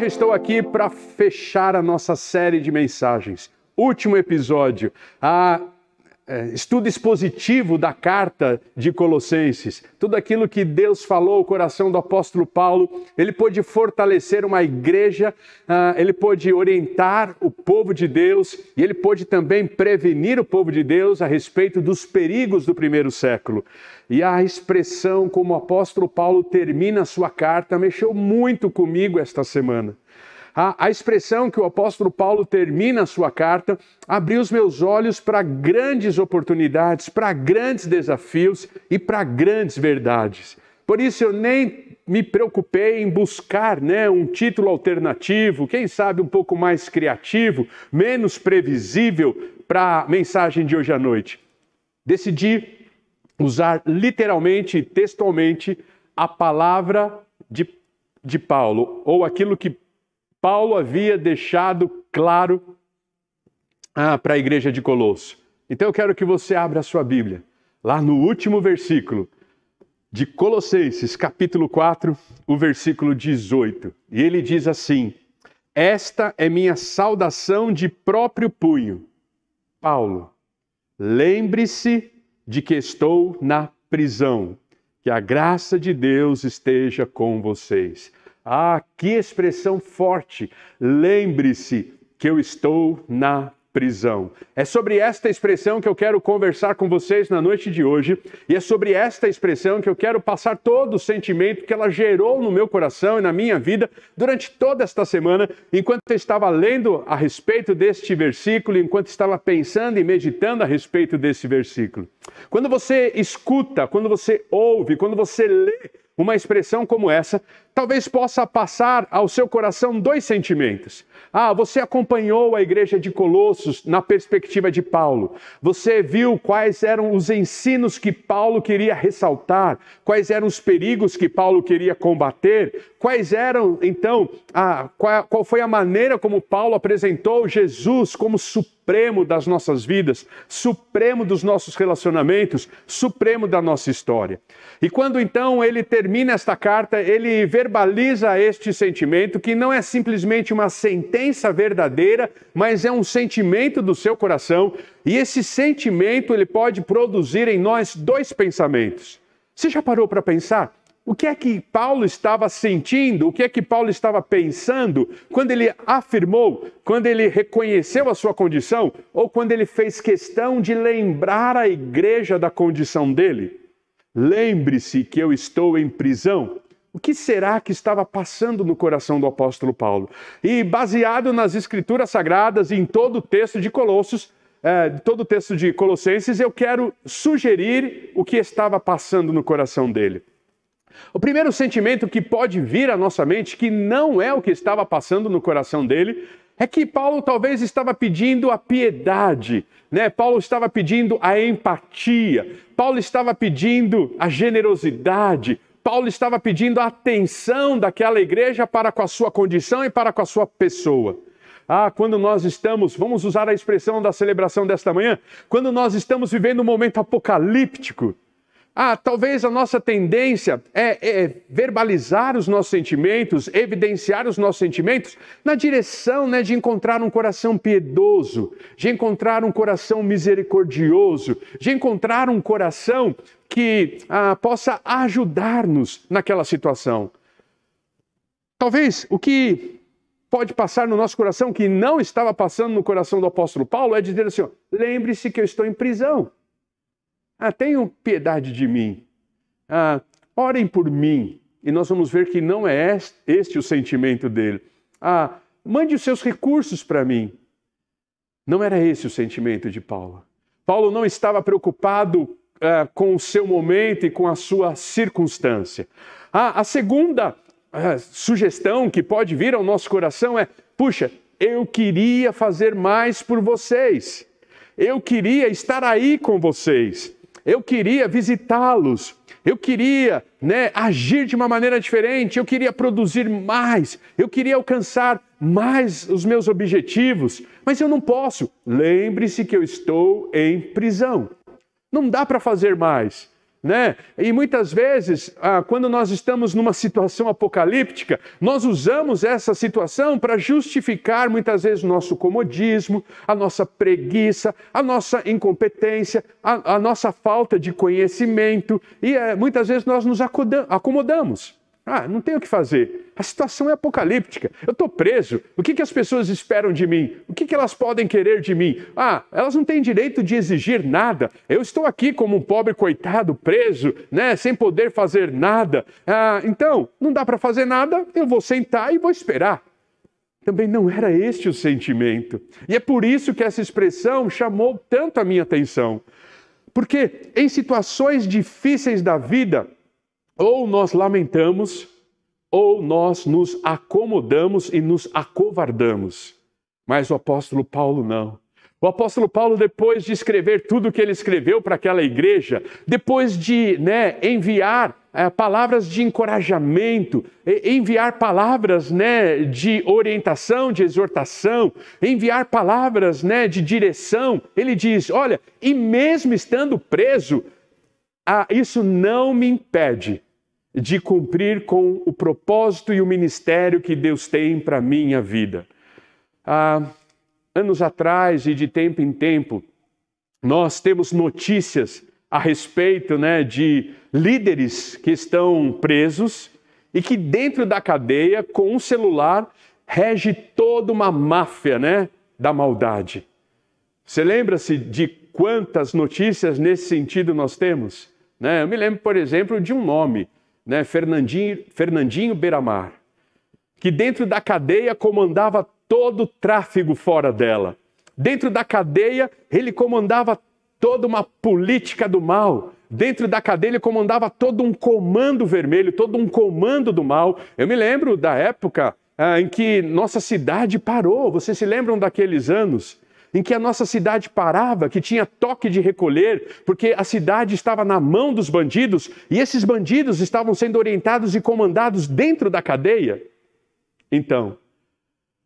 hoje estou aqui para fechar a nossa série de mensagens. Último episódio, a é, estudo expositivo da carta de Colossenses. Tudo aquilo que Deus falou ao coração do apóstolo Paulo, ele pôde fortalecer uma igreja, uh, ele pôde orientar o povo de Deus e ele pôde também prevenir o povo de Deus a respeito dos perigos do primeiro século. E a expressão como o apóstolo Paulo termina a sua carta mexeu muito comigo esta semana. A, a, expressão que o apóstolo Paulo termina a sua carta abriu os meus olhos para grandes oportunidades, para grandes desafios e para grandes verdades. Por isso eu nem me preocupei em buscar né, um título alternativo, quem sabe um pouco mais criativo, menos previsível para a mensagem de hoje à noite. Decidi usar literalmente e textualmente a palavra de, de Paulo, ou aquilo que Paulo havia deixado claro ah, para a igreja de Colosso. Então eu quero que você abra a sua Bíblia, lá no último versículo de Colossenses, capítulo 4, o versículo 18. E ele diz assim: Esta é minha saudação de próprio punho. Paulo, lembre-se de que estou na prisão. Que a graça de Deus esteja com vocês. Ah, que expressão forte! Lembre-se que eu estou na prisão. É sobre esta expressão que eu quero conversar com vocês na noite de hoje, e é sobre esta expressão que eu quero passar todo o sentimento que ela gerou no meu coração e na minha vida durante toda esta semana, enquanto eu estava lendo a respeito deste versículo, enquanto estava pensando e meditando a respeito desse versículo. Quando você escuta, quando você ouve, quando você lê uma expressão como essa, talvez possa passar ao seu coração dois sentimentos. Ah, você acompanhou a igreja de Colossos na perspectiva de Paulo. Você viu quais eram os ensinos que Paulo queria ressaltar, quais eram os perigos que Paulo queria combater, quais eram, então, a, qual, qual foi a maneira como Paulo apresentou Jesus como supremo das nossas vidas, supremo dos nossos relacionamentos, supremo da nossa história. E quando então ele termina esta carta, ele verbaliza este sentimento que não é simplesmente uma sentença verdadeira, mas é um sentimento do seu coração, e esse sentimento ele pode produzir em nós dois pensamentos. Você já parou para pensar? O que é que Paulo estava sentindo? O que é que Paulo estava pensando quando ele afirmou, quando ele reconheceu a sua condição ou quando ele fez questão de lembrar a igreja da condição dele? Lembre-se que eu estou em prisão. O que será que estava passando no coração do apóstolo Paulo? E baseado nas escrituras sagradas e em todo o texto de Colossos, é, todo o texto de Colossenses, eu quero sugerir o que estava passando no coração dele. O primeiro sentimento que pode vir à nossa mente, que não é o que estava passando no coração dele, é que Paulo talvez estava pedindo a piedade, né? Paulo estava pedindo a empatia, Paulo estava pedindo a generosidade, Paulo estava pedindo a atenção daquela igreja para com a sua condição e para com a sua pessoa. Ah, quando nós estamos, vamos usar a expressão da celebração desta manhã, quando nós estamos vivendo um momento apocalíptico, ah, talvez a nossa tendência é, é, verbalizar os nossos sentimentos, evidenciar os nossos sentimentos na direção né, de encontrar um coração piedoso, de encontrar um coração misericordioso, de encontrar um coração que ah, possa ajudar-nos naquela situação. Talvez o que pode passar no nosso coração, que não estava passando no coração do apóstolo Paulo, é dizer assim: lembre-se que eu estou em prisão. Ah, tenham piedade de mim. Ah, orem por mim. E nós vamos ver que não é este o sentimento dele. Ah, mande os seus recursos para mim. Não era esse o sentimento de Paulo. Paulo não estava preocupado ah, com o seu momento e com a sua circunstância. Ah, a segunda ah, sugestão que pode vir ao nosso coração é: puxa, eu queria fazer mais por vocês. Eu queria estar aí com vocês eu queria visitá-los, eu queria né, agir de uma maneira diferente, eu queria produzir mais, eu queria alcançar mais os meus objetivos, mas eu não posso. Lembre-se que eu estou em prisão. Não dá para fazer mais. Né? E muitas vezes, ah, quando nós estamos numa situação apocalíptica, nós usamos essa situação para justificar muitas vezes o nosso comodismo, a nossa preguiça, a nossa incompetência, a, a nossa falta de conhecimento, e é, muitas vezes nós nos acomodamos. Ah, não tenho o que fazer. A situação é apocalíptica. Eu estou preso. O que, que as pessoas esperam de mim? O que, que elas podem querer de mim? Ah, elas não têm direito de exigir nada. Eu estou aqui como um pobre coitado, preso, né, sem poder fazer nada. Ah, então, não dá para fazer nada, eu vou sentar e vou esperar. Também não era este o sentimento. E é por isso que essa expressão chamou tanto a minha atenção. Porque em situações difíceis da vida, ou nós lamentamos, ou nós nos acomodamos e nos acovardamos. Mas o apóstolo Paulo não. O apóstolo Paulo, depois de escrever tudo o que ele escreveu para aquela igreja, depois de né, enviar é, palavras de encorajamento, enviar palavras né, de orientação, de exortação, enviar palavras né, de direção, ele diz: Olha, e mesmo estando preso, ah, isso não me impede de cumprir com o propósito e o ministério que Deus tem para a minha vida. Há anos atrás e de tempo em tempo, nós temos notícias a respeito né, de líderes que estão presos e que dentro da cadeia, com um celular, rege toda uma máfia né, da maldade. Você lembra-se de quantas notícias nesse sentido nós temos? Né? Eu me lembro, por exemplo, de um nome né, Fernandinho, Fernandinho Beiramar, que dentro da cadeia comandava todo o tráfego fora dela. Dentro da cadeia, ele comandava toda uma política do mal. Dentro da cadeia, ele comandava todo um comando vermelho, todo um comando do mal. Eu me lembro da época ah, em que nossa cidade parou. Vocês se lembram daqueles anos? Em que a nossa cidade parava, que tinha toque de recolher, porque a cidade estava na mão dos bandidos e esses bandidos estavam sendo orientados e comandados dentro da cadeia. Então,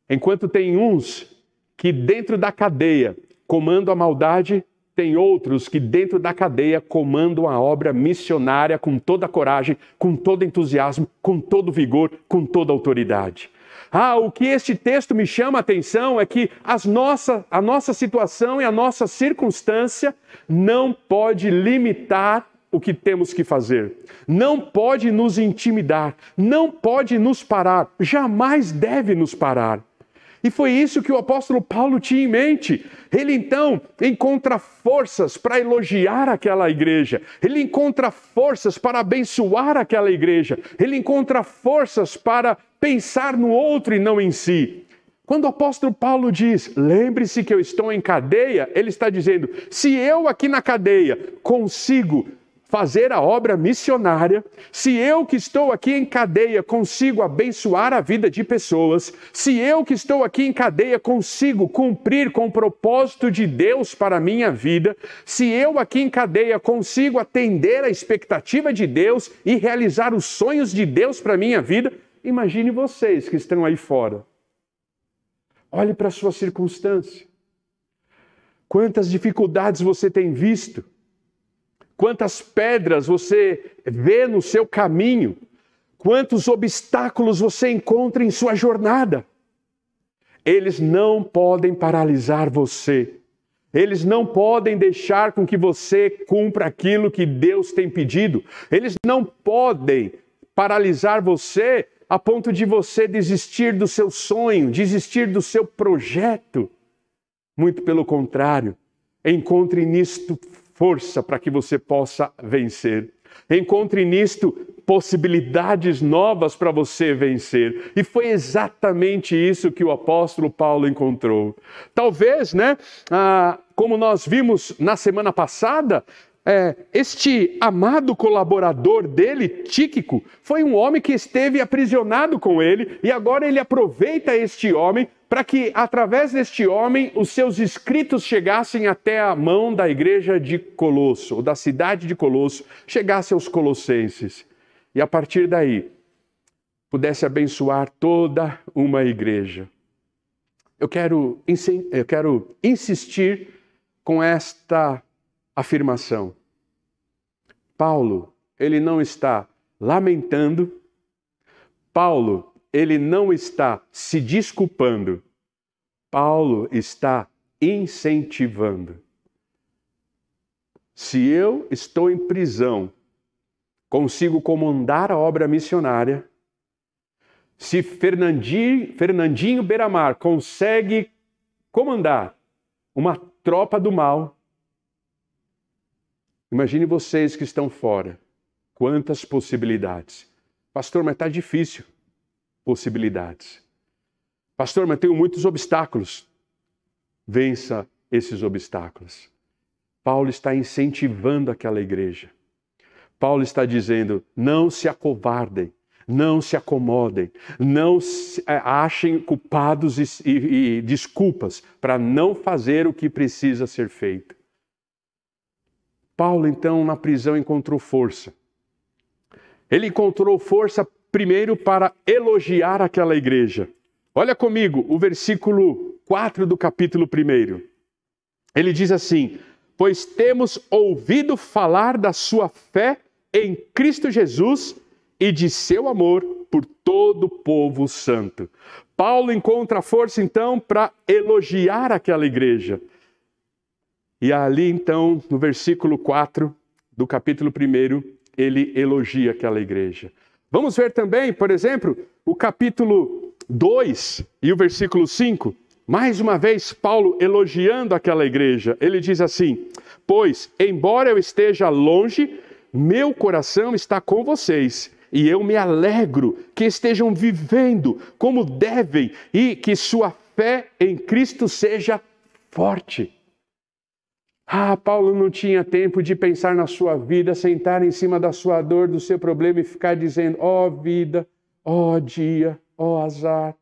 enquanto tem uns que dentro da cadeia comandam a maldade, tem outros que dentro da cadeia comandam a obra missionária com toda coragem, com todo entusiasmo, com todo vigor, com toda autoridade. Ah, o que este texto me chama a atenção é que as nossa, a nossa situação e a nossa circunstância não pode limitar o que temos que fazer. Não pode nos intimidar, não pode nos parar, jamais deve nos parar. E foi isso que o apóstolo Paulo tinha em mente. Ele então encontra forças para elogiar aquela igreja, ele encontra forças para abençoar aquela igreja, ele encontra forças para pensar no outro e não em si. Quando o apóstolo Paulo diz, lembre-se que eu estou em cadeia, ele está dizendo: se eu aqui na cadeia consigo fazer a obra missionária, se eu que estou aqui em cadeia consigo abençoar a vida de pessoas, se eu que estou aqui em cadeia consigo cumprir com o propósito de Deus para a minha vida, se eu aqui em cadeia consigo atender a expectativa de Deus e realizar os sonhos de Deus para a minha vida, imagine vocês que estão aí fora. Olhe para a sua circunstância. Quantas dificuldades você tem visto? Quantas pedras você vê no seu caminho, quantos obstáculos você encontra em sua jornada. Eles não podem paralisar você. Eles não podem deixar com que você cumpra aquilo que Deus tem pedido. Eles não podem paralisar você a ponto de você desistir do seu sonho, desistir do seu projeto. Muito pelo contrário, encontre nisto força para que você possa vencer. Encontre nisto possibilidades novas para você vencer. E foi exatamente isso que o apóstolo Paulo encontrou. Talvez, né, ah, como nós vimos na semana passada, é, este amado colaborador dele, Tíquico, foi um homem que esteve aprisionado com ele e agora ele aproveita este homem para que, através deste homem, os seus escritos chegassem até a mão da igreja de Colosso, ou da cidade de Colosso, chegasse aos colossenses. E a partir daí, pudesse abençoar toda uma igreja. Eu quero, eu quero insistir com esta afirmação. Paulo, ele não está lamentando, Paulo, ele não está se desculpando, Paulo está incentivando. Se eu estou em prisão, consigo comandar a obra missionária, se Fernandinho, Fernandinho consegue comandar uma tropa do mal, imagine vocês que estão fora. Quantas possibilidades. Pastor, mas está difícil. Possibilidades. Pastor, mas tenho muitos obstáculos. Vença esses obstáculos. Paulo está incentivando aquela igreja. Paulo está dizendo: não se acovardem, não se acomodem, não se, é, achem culpados e, e, e desculpas para não fazer o que precisa ser feito. Paulo, então, na prisão, encontrou força. Ele encontrou força primeiro para elogiar aquela igreja. Olha comigo o versículo 4 do capítulo 1. Ele diz assim: Pois temos ouvido falar da sua fé em Cristo Jesus e de seu amor por todo o povo santo. Paulo encontra força então para elogiar aquela igreja. E ali então, no versículo 4 do capítulo 1, ele elogia aquela igreja. Vamos ver também, por exemplo, o capítulo 2 e o versículo 5. Mais uma vez, Paulo elogiando aquela igreja. Ele diz assim: Pois, embora eu esteja longe, meu coração está com vocês e eu me alegro que estejam vivendo como devem e que sua fé em Cristo seja forte. Ah, Paulo não tinha tempo de pensar na sua vida, sentar em cima da sua dor, do seu problema e ficar dizendo: ó oh, vida, ó oh, dia, ó oh, azar.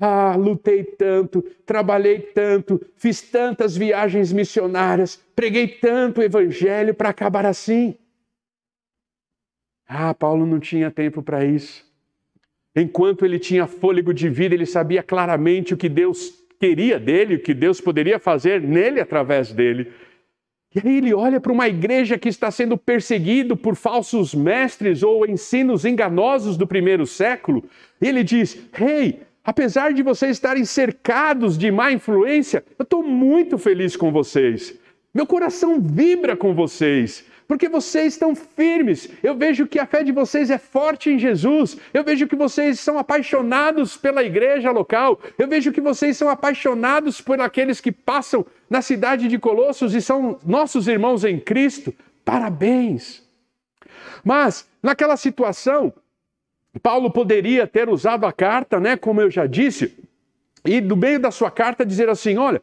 Ah, lutei tanto, trabalhei tanto, fiz tantas viagens missionárias, preguei tanto evangelho para acabar assim. Ah, Paulo não tinha tempo para isso. Enquanto ele tinha fôlego de vida, ele sabia claramente o que Deus queria dele, o que Deus poderia fazer nele através dele. E aí ele olha para uma igreja que está sendo perseguido por falsos mestres ou ensinos enganosos do primeiro século, e ele diz: "Hey, apesar de vocês estarem cercados de má influência, eu estou muito feliz com vocês. Meu coração vibra com vocês porque vocês estão firmes. Eu vejo que a fé de vocês é forte em Jesus. Eu vejo que vocês são apaixonados pela igreja local. Eu vejo que vocês são apaixonados por aqueles que passam na cidade de Colossos e são nossos irmãos em Cristo. Parabéns. Mas naquela situação, Paulo poderia ter usado a carta, né, como eu já disse, e no meio da sua carta dizer assim: olha,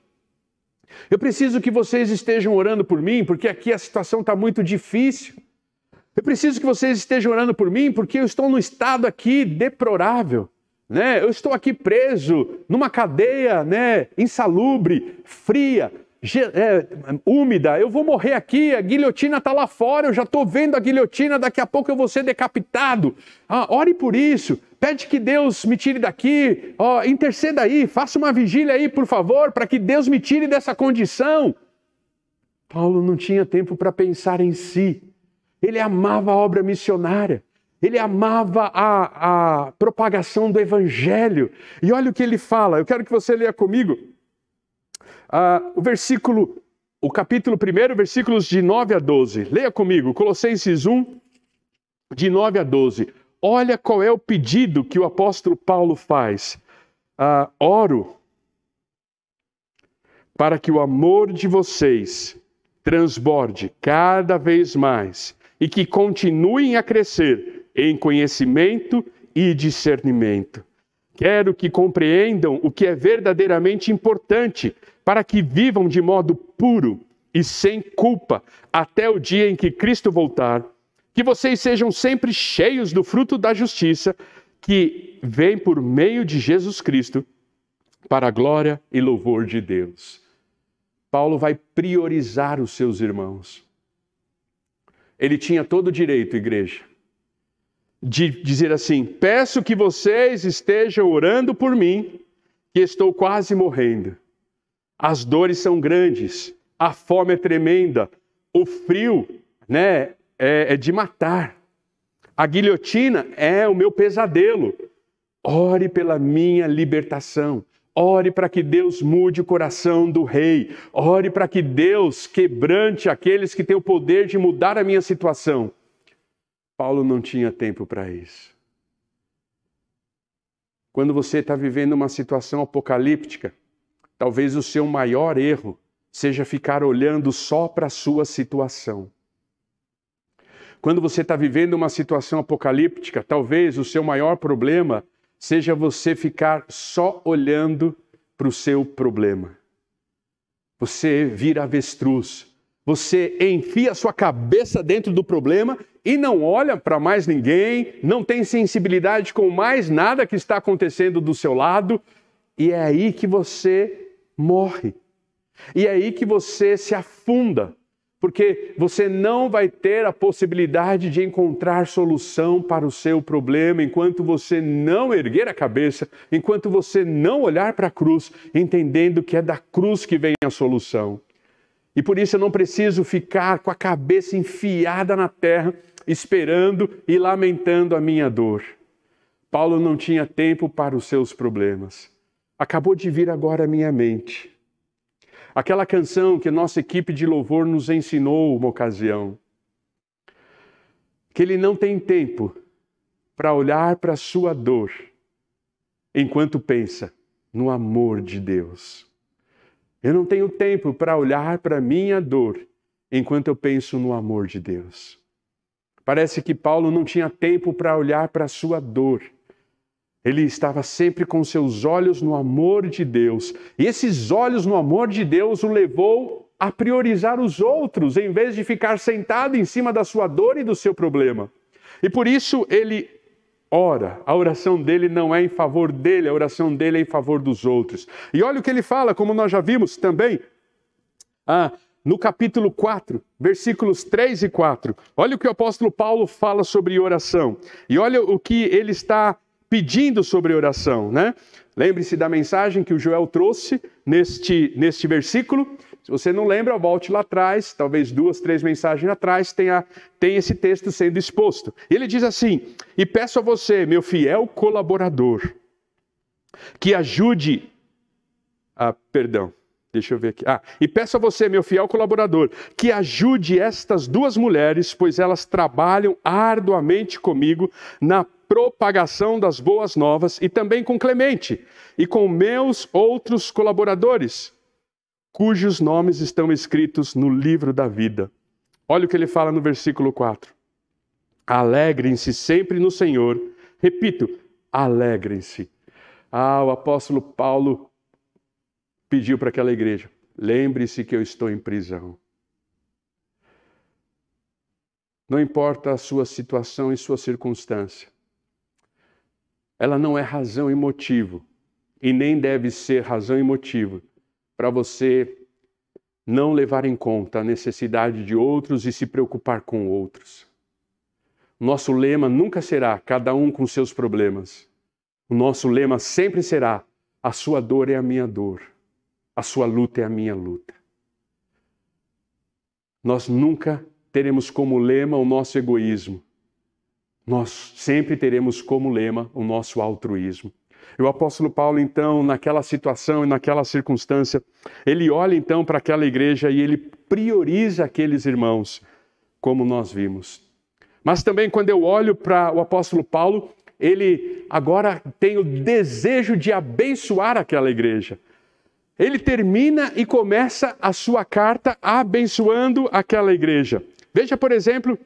eu preciso que vocês estejam orando por mim, porque aqui a situação está muito difícil. Eu preciso que vocês estejam orando por mim, porque eu estou num estado aqui deplorável. Né? Eu estou aqui preso numa cadeia né, insalubre, fria, é, úmida, eu vou morrer aqui, a guilhotina está lá fora, eu já estou vendo a guilhotina, daqui a pouco eu vou ser decapitado. Ah, ore por isso, pede que Deus me tire daqui, oh, interceda aí, faça uma vigília aí, por favor, para que Deus me tire dessa condição. Paulo não tinha tempo para pensar em si, ele amava a obra missionária. Ele amava a, a propagação do evangelho. E olha o que ele fala, eu quero que você leia comigo ah, o versículo, o capítulo 1, versículos de 9 a 12. Leia comigo, Colossenses 1, de 9 a 12. Olha qual é o pedido que o apóstolo Paulo faz. Ah, oro para que o amor de vocês transborde cada vez mais e que continuem a crescer em conhecimento e discernimento. Quero que compreendam o que é verdadeiramente importante para que vivam de modo puro e sem culpa até o dia em que Cristo voltar. Que vocês sejam sempre cheios do fruto da justiça que vem por meio de Jesus Cristo para a glória e louvor de Deus. Paulo vai priorizar os seus irmãos. Ele tinha todo o direito, igreja, de dizer assim: peço que vocês estejam orando por mim, que estou quase morrendo. As dores são grandes, a fome é tremenda, o frio, né, é, é de matar. A guilhotina é o meu pesadelo. Ore pela minha libertação. Ore para que Deus mude o coração do rei. Ore para que Deus quebrante aqueles que têm o poder de mudar a minha situação. Paulo não tinha tempo para isso. Quando você está vivendo uma situação apocalíptica, talvez o seu maior erro seja ficar olhando só para a sua situação. Quando você está vivendo uma situação apocalíptica, talvez o seu maior problema seja você ficar só olhando para o seu problema. Você vira avestruz, você enfia a sua cabeça dentro do problema e não olha para mais ninguém, não tem sensibilidade com mais nada que está acontecendo do seu lado, e é aí que você morre. E é aí que você se afunda, porque você não vai ter a possibilidade de encontrar solução para o seu problema enquanto você não erguer a cabeça, enquanto você não olhar para a cruz, entendendo que é da cruz que vem a solução. E por isso eu não preciso ficar com a cabeça enfiada na terra, esperando e lamentando a minha dor. Paulo não tinha tempo para os seus problemas. Acabou de vir agora à minha mente Aquela canção que nossa equipe de louvor nos ensinou uma ocasião. Que ele não tem tempo para olhar para a sua dor enquanto pensa no amor de Deus. Eu não tenho tempo para olhar para a minha dor enquanto eu penso no amor de Deus. Parece que Paulo não tinha tempo para olhar para a sua dor ele estava sempre com seus olhos no amor de Deus. E esses olhos no amor de Deus o levou a priorizar os outros, em vez de ficar sentado em cima da sua dor e do seu problema. E por isso ele ora. A oração dele não é em favor dele, a oração dele é em favor dos outros. E olha o que ele fala, como nós já vimos também. Ah, no capítulo 4, versículos 3 e 4. Olha o que o apóstolo Paulo fala sobre oração. E olha o que ele está pedindo sobre oração, né? Lembre-se da mensagem que o Joel trouxe neste, neste versículo. Se você não lembra, volte lá atrás, talvez duas, três mensagens atrás, tenha, tem esse texto sendo exposto. Ele diz assim: E peço a você, meu fiel colaborador, que ajude. Ah, perdão, Deixa eu ver aqui. Ah, e peço a você, meu fiel colaborador, que ajude estas duas mulheres, pois elas trabalham arduamente comigo na propagação das boas novas e também com Clemente e com meus outros colaboradores, cujos nomes estão escritos no livro da vida. Olha o que ele fala no versículo 4. Alegrem-se sempre no Senhor. Repito, alegrem-se. Ah, o apóstolo Paulo pediu para aquela igreja: lembre-se que eu estou em prisão. Não importa a sua situação e sua circunstância, ela não é razão e motivo, e nem deve ser razão e motivo para você não levar em conta a necessidade de outros e se preocupar com outros. Nosso lema nunca será cada um com seus problemas. O nosso lema sempre será: a sua dor é a minha dor, a sua luta é a minha luta. Nós nunca teremos como lema o nosso egoísmo, nós sempre teremos como lema o nosso altruísmo. E o apóstolo Paulo, então, naquela situação e naquela circunstância, ele olha então para aquela igreja e ele prioriza aqueles irmãos, como nós vimos. Mas também, quando eu olho para o apóstolo Paulo, ele agora tem o desejo de abençoar aquela igreja. Ele termina e começa a sua carta abençoando aquela igreja. Veja, por exemplo,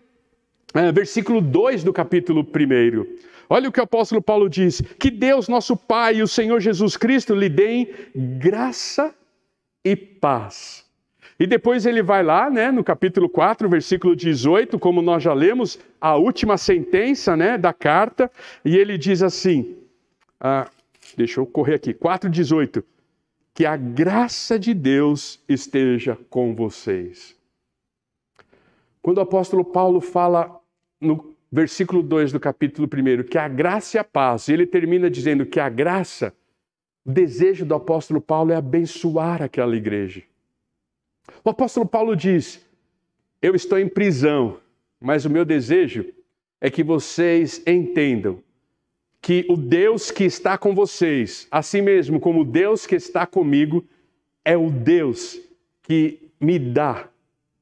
é, versículo 2 do capítulo 1. Olha o que o apóstolo Paulo diz: Que Deus, nosso Pai e o Senhor Jesus Cristo lhe deem graça e paz. E depois ele vai lá, né, no capítulo 4, versículo 18, como nós já lemos, a última sentença né, da carta, e ele diz assim: ah, deixa eu correr aqui, 4,18: Que a graça de Deus esteja com vocês. Quando o apóstolo Paulo fala no versículo 2 do capítulo 1, que a graça e a paz, e ele termina dizendo que a graça, o desejo do apóstolo Paulo é abençoar aquela igreja. O apóstolo Paulo diz: Eu estou em prisão, mas o meu desejo é que vocês entendam que o Deus que está com vocês, assim mesmo como o Deus que está comigo, é o Deus que me dá,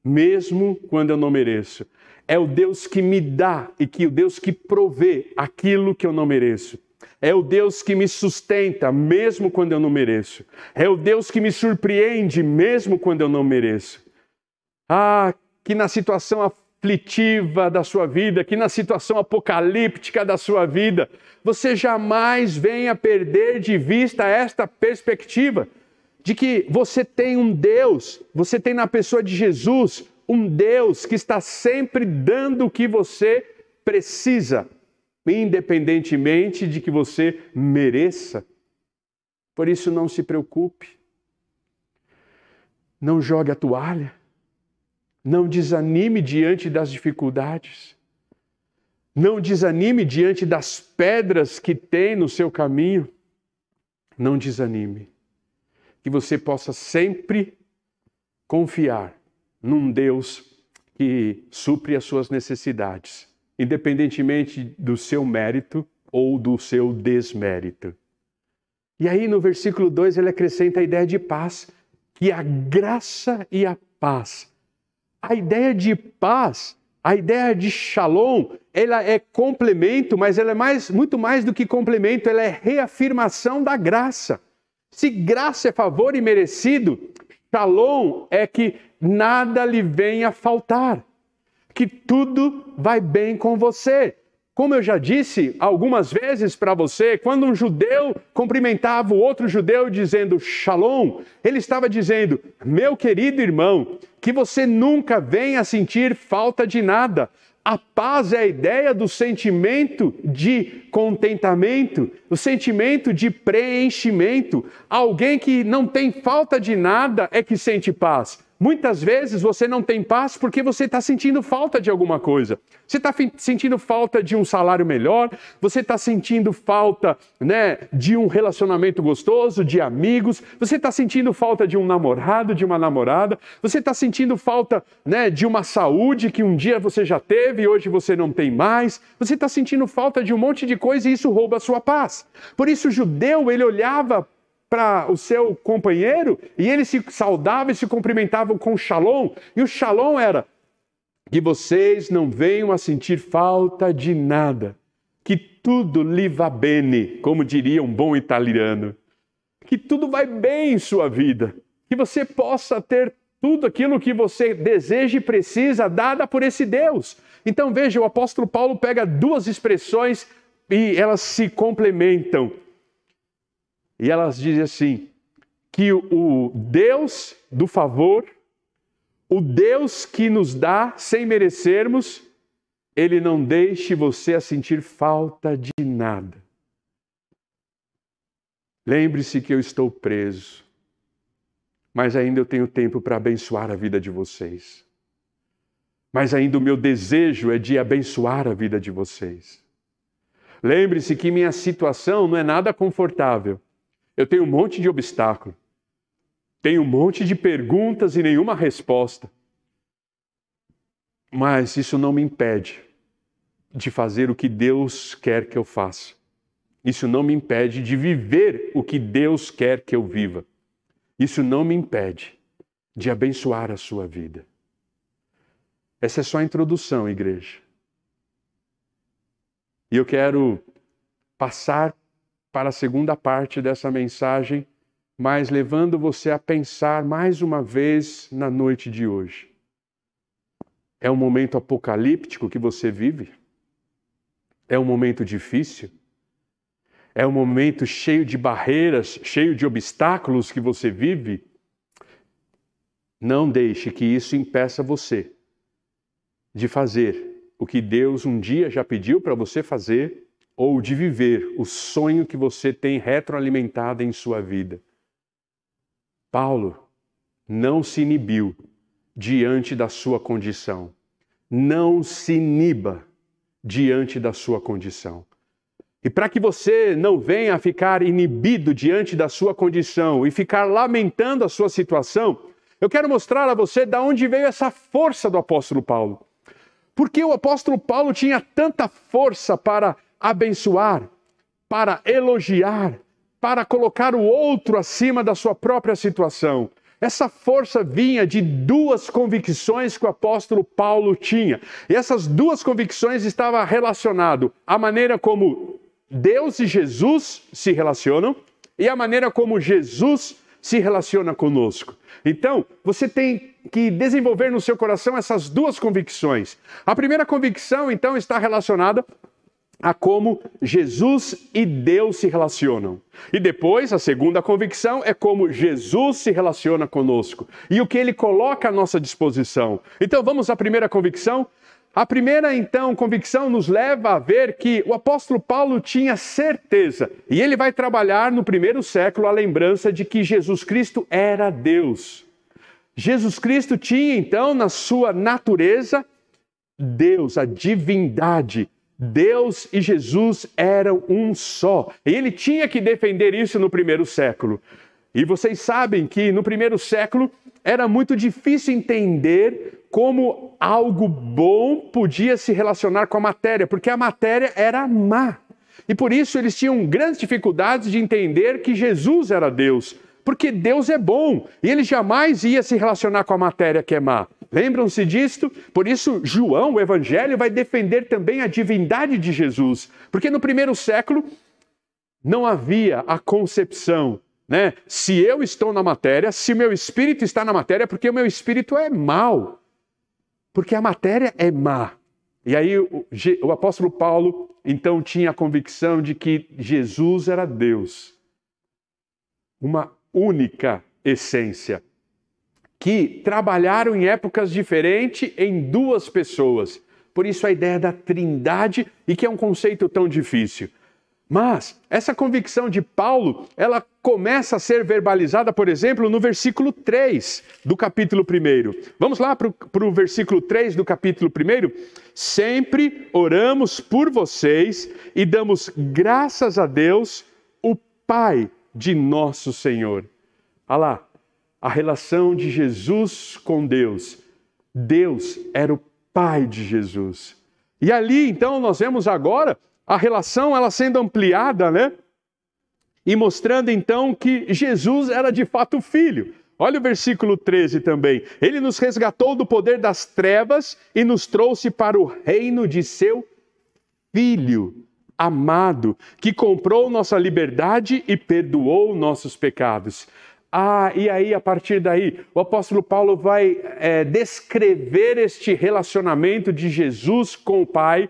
mesmo quando eu não mereço. É o Deus que me dá e que o Deus que provê aquilo que eu não mereço. É o Deus que me sustenta, mesmo quando eu não mereço. É o Deus que me surpreende, mesmo quando eu não mereço. Ah, que na situação aflitiva da sua vida, que na situação apocalíptica da sua vida, você jamais venha perder de vista esta perspectiva de que você tem um Deus, você tem na pessoa de Jesus um Deus que está sempre dando o que você precisa, independentemente de que você mereça. Por isso, não se preocupe, não jogue a toalha, não desanime diante das dificuldades, não desanime diante das pedras que tem no seu caminho. Não desanime. Que você possa sempre confiar num Deus que supre as suas necessidades, independentemente do seu mérito ou do seu desmérito. E aí no versículo 2 ele acrescenta a ideia de paz, que a graça e a paz. A ideia de paz, a ideia de shalom, ela é complemento, mas ela é mais, muito mais do que complemento, ela é reafirmação da graça. Se graça é favor e merecido, shalom é que nada lhe venha faltar, que tudo vai bem com você. Como eu já disse algumas vezes para você, quando um judeu cumprimentava o outro judeu dizendo shalom, ele estava dizendo: meu querido irmão, que você nunca venha sentir falta de nada. A paz é a ideia do sentimento de contentamento, o sentimento de preenchimento. Alguém que não tem falta de nada é que sente paz. Muitas vezes você não tem paz porque você está sentindo falta de alguma coisa. Você está sentindo falta de um salário melhor, você está sentindo falta né, de um relacionamento gostoso, de amigos, você está sentindo falta de um namorado, de uma namorada, você está sentindo falta né, de uma saúde que um dia você já teve e hoje você não tem mais, você está sentindo falta de um monte de coisa e isso rouba a sua paz. Por isso o judeu ele olhava para o seu companheiro e ele se saudava e se cumprimentava com shalom. E o shalom era que vocês não venham a sentir falta de nada, que tudo lhe bene, como diria um bom italiano. Que tudo vai bem em sua vida, que você possa ter tudo aquilo que você deseja e precisa dada por esse Deus. Então veja, o apóstolo Paulo pega duas expressões e elas se complementam. E elas dizem assim: que o Deus do favor, o Deus que nos dá sem merecermos, ele não deixe você a sentir falta de nada. Lembre-se que eu estou preso, mas ainda eu tenho tempo para abençoar a vida de vocês. Mas ainda o meu desejo é de abençoar a vida de vocês. Lembre-se que minha situação não é nada confortável eu tenho um monte de obstáculo. Tenho um monte de perguntas e nenhuma resposta. Mas isso não me impede de fazer o que Deus quer que eu faça. Isso não me impede de viver o que Deus quer que eu viva. Isso não me impede de abençoar a sua vida. Essa é só a introdução, igreja. E eu quero passar para a segunda parte dessa mensagem, mas levando você a pensar mais uma vez na noite de hoje. É um momento apocalíptico que você vive? É um momento difícil? É um momento cheio de barreiras, cheio de obstáculos que você vive? Não deixe que isso impeça você de fazer o que Deus um dia já pediu para você fazer ou de viver o sonho que você tem retroalimentado em sua vida. Paulo não se inibiu diante da sua condição. Não se iniba diante da sua condição. E para que você não venha a ficar inibido diante da sua condição e ficar lamentando a sua situação, eu quero mostrar a você de onde veio essa força do apóstolo Paulo. Por que o apóstolo Paulo tinha tanta força para abençoar, para elogiar, para colocar o outro acima da sua própria situação? Essa força vinha de duas convicções que o apóstolo Paulo tinha. E essas duas convicções estavam relacionadas à maneira como Deus e Jesus se relacionam e à maneira como Jesus se relaciona conosco. Então, você tem que desenvolver no seu coração essas duas convicções. A primeira convicção, então, está relacionada a como Jesus e Deus se relacionam. E depois, a segunda convicção é como Jesus se relaciona conosco e o que ele coloca à nossa disposição. Então, vamos à primeira convicção. A primeira, então, convicção nos leva a ver que o apóstolo Paulo tinha certeza, e ele vai trabalhar no primeiro século a lembrança de que Jesus Cristo era Deus. Jesus Cristo tinha, então, na sua natureza, Deus, a divindade, Deus e Jesus eram um só. E ele tinha que defender isso no primeiro século. E vocês sabem que no primeiro século era muito difícil entender como algo bom podia se relacionar com a matéria, porque a matéria era má. E por isso eles tinham grandes dificuldades de entender que Jesus era Deus, porque Deus é bom e ele jamais ia se relacionar com a matéria que é má. Lembram-se disto? Por isso, João, o Evangelho, vai defender também a divindade de Jesus. Porque no primeiro século não havia a concepção, né? Se eu estou na matéria, se meu espírito está na matéria, porque o meu espírito é mau. Porque a matéria é má. E aí o, o apóstolo Paulo então tinha a convicção de que Jesus era Deus. Uma única essência que trabalharam em épocas diferentes em duas pessoas. Por isso a ideia da trindade e que é um conceito tão difícil. Mas essa convicção de Paulo, ela começa a ser verbalizada, por exemplo, no versículo 3 do capítulo 1. Vamos lá para o versículo 3 do capítulo 1? Sempre oramos por vocês e damos graças a Deus, o Pai de nosso Senhor. Olha lá, a relação de Jesus com Deus. Deus era o Pai de Jesus. E ali, então, nós vemos agora a relação ela sendo ampliada, né? E mostrando então que Jesus era de fato filho. Olha o versículo 13 também. Ele nos resgatou do poder das trevas e nos trouxe para o reino de seu filho amado, que comprou nossa liberdade e perdoou nossos pecados. Ah, e aí, a partir daí, o apóstolo Paulo vai é, descrever este relacionamento de Jesus com o Pai,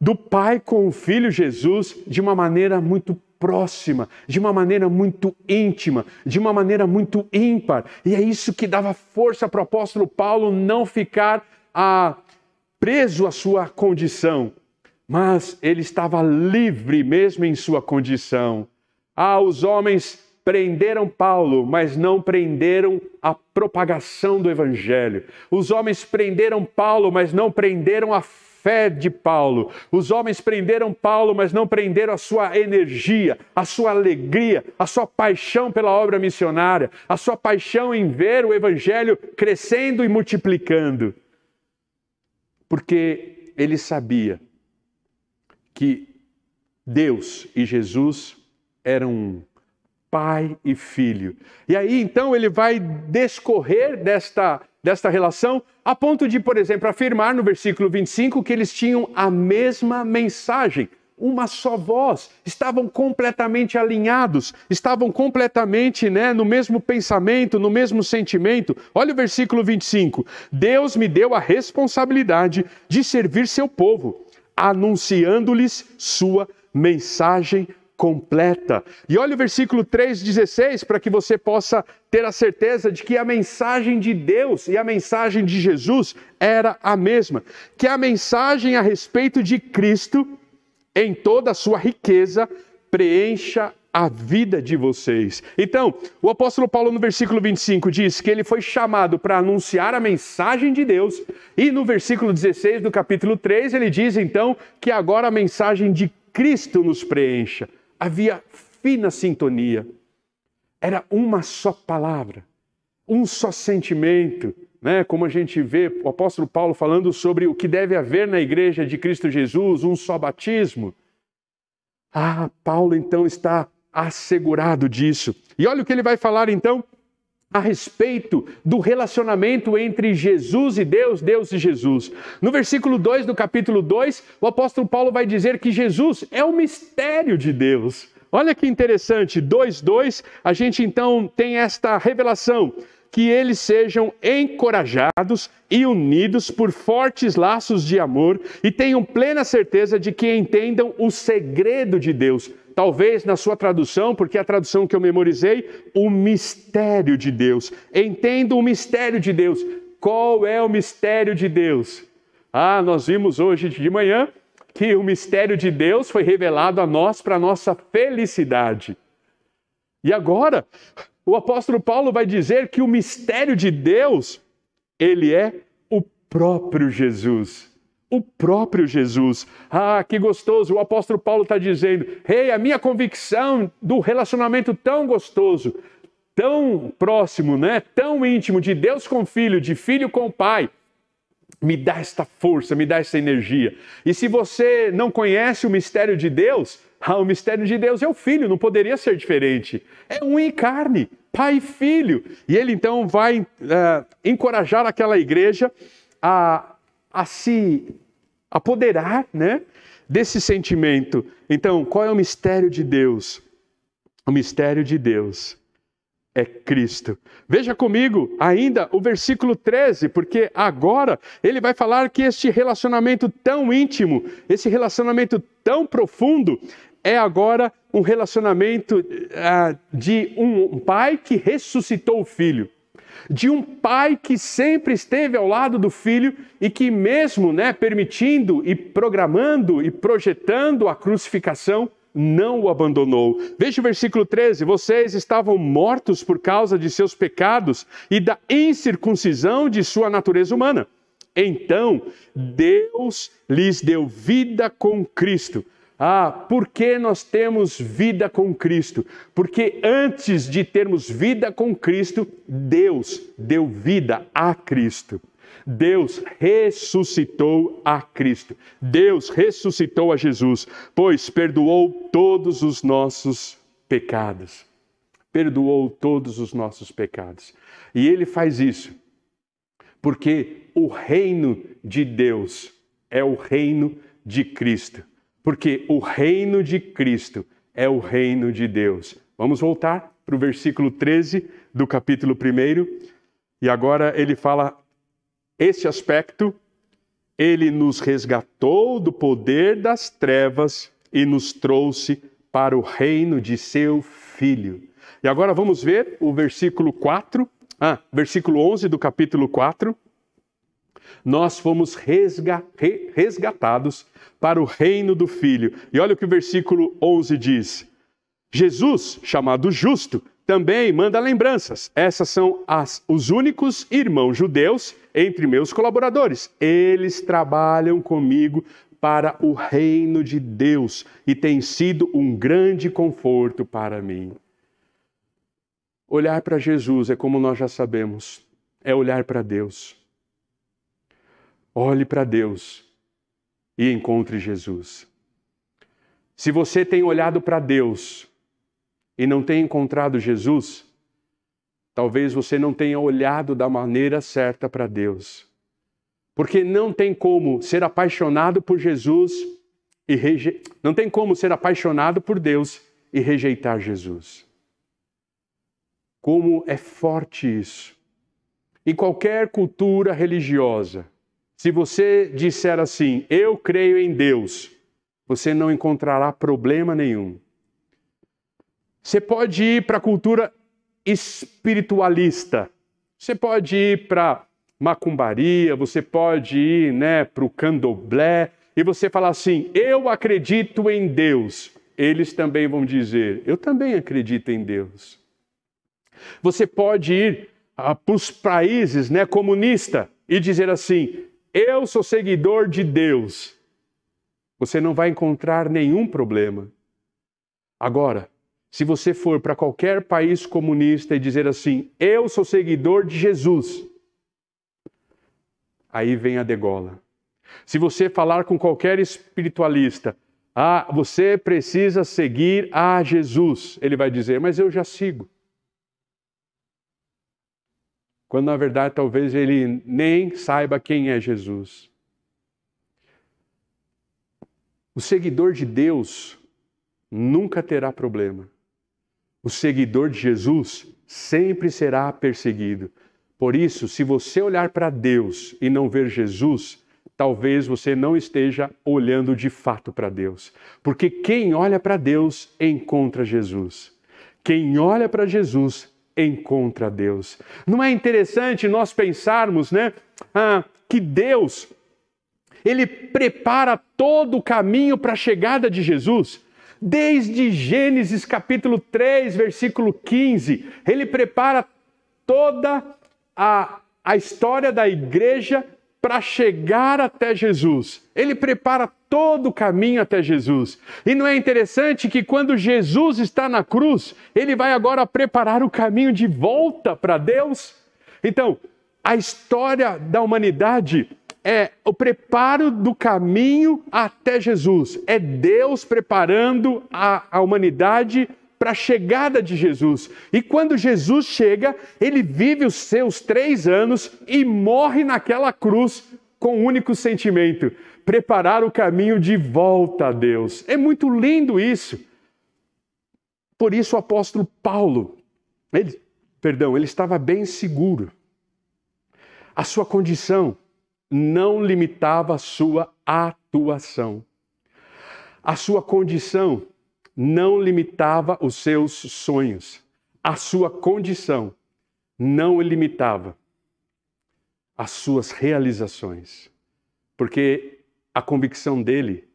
do Pai com o Filho Jesus, de uma maneira muito próxima, de uma maneira muito íntima, de uma maneira muito ímpar. E é isso que dava força para o apóstolo Paulo não ficar ah, preso à sua condição, mas ele estava livre mesmo em sua condição. Ah, os homens prenderam Paulo, mas não prenderam a propagação do evangelho. Os homens prenderam Paulo, mas não prenderam a fé de Paulo. Os homens prenderam Paulo, mas não prenderam a sua energia, a sua alegria, a sua paixão pela obra missionária, a sua paixão em ver o evangelho crescendo e multiplicando. Porque ele sabia que Deus e Jesus eram pai e filho. E aí então ele vai descorrer desta, desta relação a ponto de, por exemplo, afirmar no versículo 25 que eles tinham a mesma mensagem, uma só voz, estavam completamente alinhados, estavam completamente né, no mesmo pensamento, no mesmo sentimento. Olha o versículo 25: Deus me deu a responsabilidade de servir seu povo, anunciando-lhes sua mensagem completa. E olha o versículo 3,16 para que você possa ter a certeza de que a mensagem de Deus e a mensagem de Jesus era a mesma. Que a mensagem a respeito de Cristo, em toda a sua riqueza, preencha a vida de vocês. Então, o apóstolo Paulo, no versículo 25, diz que ele foi chamado para anunciar a mensagem de Deus, e no versículo 16 do capítulo 3, ele diz então que agora a mensagem de Cristo nos preencha havia fina sintonia. Era uma só palavra, um só sentimento, né, como a gente vê o apóstolo Paulo falando sobre o que deve haver na igreja de Cristo Jesus, um só batismo. Ah, Paulo então está assegurado disso. E olha o que ele vai falar então a respeito do relacionamento entre Jesus e Deus, Deus e Jesus. No versículo 2 do capítulo 2, o apóstolo Paulo vai dizer que Jesus é o mistério de Deus. Olha que interessante, 2:2, a gente então tem esta revelação que eles sejam encorajados e unidos por fortes laços de amor e tenham plena certeza de que entendam o segredo de Deus. Talvez na sua tradução, porque é a tradução que eu memorizei, o mistério de Deus. Entenda o mistério de Deus. Qual é o mistério de Deus? Ah, nós vimos hoje de manhã que o mistério de Deus foi revelado a nós para nossa felicidade. E agora, o apóstolo Paulo vai dizer que o mistério de Deus, ele é o próprio Jesus. O próprio Jesus. Ah, que gostoso! O apóstolo Paulo está dizendo: Rei, hey, a minha convicção do relacionamento tão gostoso, tão próximo, né? tão íntimo de Deus com o filho, de filho com o pai, me dá esta força, me dá essa energia. E se você não conhece o mistério de Deus, ah, o mistério de Deus é o Filho, não poderia ser diferente. É um em carne, Pai e Filho. E ele então vai uh, encorajar aquela igreja a, a se apoderar né, desse sentimento. Então, qual é o mistério de Deus? O mistério de Deus é Cristo. Veja comigo ainda o versículo 13, porque agora ele vai falar que este relacionamento tão íntimo, esse relacionamento tão profundo, é agora um relacionamento uh, de um pai que ressuscitou o filho, de um pai que sempre esteve ao lado do filho e que, mesmo né, permitindo e programando e projetando a crucificação, não o abandonou. Veja o versículo 13: vocês estavam mortos por causa de seus pecados e da incircuncisão de sua natureza humana. Então, Deus lhes deu vida com Cristo ah, por que nós temos vida com Cristo? Porque antes de termos vida com Cristo, Deus deu vida a Cristo. Deus ressuscitou a Cristo. Deus ressuscitou a Jesus, pois perdoou todos os nossos pecados. Perdoou todos os nossos pecados. E ele faz isso porque o reino de Deus é o reino de Cristo porque o reino de Cristo é o reino de Deus. Vamos voltar para o versículo 13 do capítulo 1. E agora ele fala esse aspecto. Ele nos resgatou do poder das trevas e nos trouxe para o reino de seu Filho. E agora vamos ver o versículo 4, ah, versículo 11 do capítulo 4 nós fomos resgatados para o reino do Filho. E olha o que o versículo 11 diz: Jesus, chamado justo, também manda lembranças. Essas são as, os únicos irmãos judeus entre meus colaboradores. Eles trabalham comigo para o reino de Deus e tem sido um grande conforto para mim. Olhar para Jesus é como nós já sabemos, é olhar para Deus. Olhe para Deus e encontre Jesus. Se você tem olhado para Deus e não tem encontrado Jesus, talvez você não tenha olhado da maneira certa para Deus. Porque não tem como ser apaixonado por Jesus e reje... não tem como ser apaixonado por Deus e rejeitar Jesus. Como é forte isso. Em qualquer cultura religiosa, se você disser assim, eu creio em Deus, você não encontrará problema nenhum. Você pode ir para a cultura espiritualista, você pode ir para macumbaria, você pode ir né, para o candomblé e você falar assim: eu acredito em Deus. Eles também vão dizer: eu também acredito em Deus. Você pode ir ah, para os países né, comunistas e dizer assim: eu sou seguidor de Deus, você não vai encontrar nenhum problema. Agora, se você for para qualquer país comunista e dizer assim, eu sou seguidor de Jesus, aí vem a degola. Se você falar com qualquer espiritualista, ah, você precisa seguir a Jesus, ele vai dizer, mas eu já sigo. Quando na verdade talvez ele nem saiba quem é Jesus. O seguidor de Deus nunca terá problema. O seguidor de Jesus sempre será perseguido. Por isso, se você olhar para Deus e não ver Jesus, talvez você não esteja olhando de fato para Deus. Porque quem olha para Deus encontra Jesus. Quem olha para Jesus encontra Deus. Não é interessante nós pensarmos, né, ah, que Deus ele prepara todo o caminho para a chegada de Jesus? Desde Gênesis capítulo 3, versículo 15, ele prepara toda a, a história da igreja para chegar até Jesus. Ele prepara todo o caminho até Jesus. E não é interessante que quando Jesus está na cruz, ele vai agora preparar o caminho de volta para Deus? Então, a história da humanidade é o preparo do caminho até Jesus. É Deus preparando a, a humanidade para a chegada de Jesus. E quando Jesus chega, ele vive os seus três anos e morre naquela cruz com um único sentimento: preparar o caminho de volta a Deus. É muito lindo isso. Por isso o apóstolo Paulo, ele, perdão, ele estava bem seguro. A sua condição não limitava a sua atuação. A sua condição não limitava os seus sonhos. A sua condição não limitava as suas realizações. Porque a convicção dele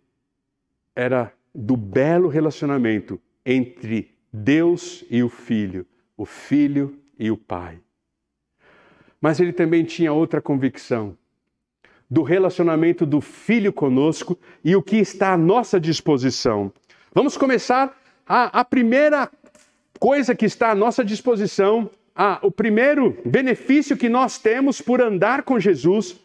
era do belo relacionamento entre Deus e o Filho, o Filho e o Pai. Mas ele também tinha outra convicção do relacionamento do Filho conosco e o que está à nossa disposição. Vamos começar a, a primeira coisa que está à nossa disposição, a, o primeiro benefício que nós temos por andar com Jesus,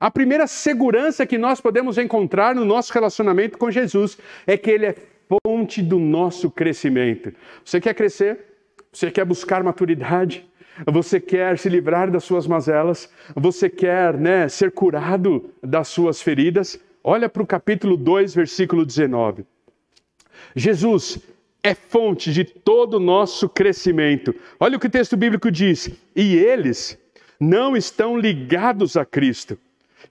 a primeira segurança que nós podemos encontrar no nosso relacionamento com Jesus é que Ele é fonte do nosso crescimento. Você quer crescer? Você quer buscar maturidade? Você quer se livrar das suas mazelas? Você quer né, ser curado das suas feridas? Olha para o capítulo 2, versículo 19. Jesus é fonte de todo o nosso crescimento. Olha o que o texto bíblico diz: e eles não estão ligados a Cristo,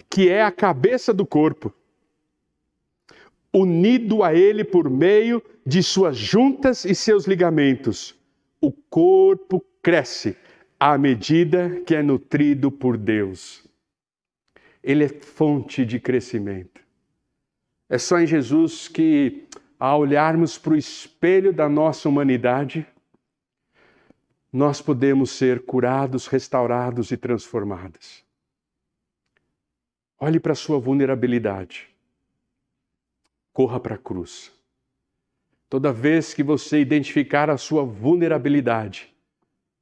que é a cabeça do corpo, unido a Ele por meio de suas juntas e seus ligamentos. O corpo cresce à medida que é nutrido por Deus. Ele é fonte de crescimento. É só em Jesus que ao olharmos para o espelho da nossa humanidade, nós podemos ser curados, restaurados e transformados. Olhe para a sua vulnerabilidade. Corra para a cruz. Toda vez que você identificar a sua vulnerabilidade,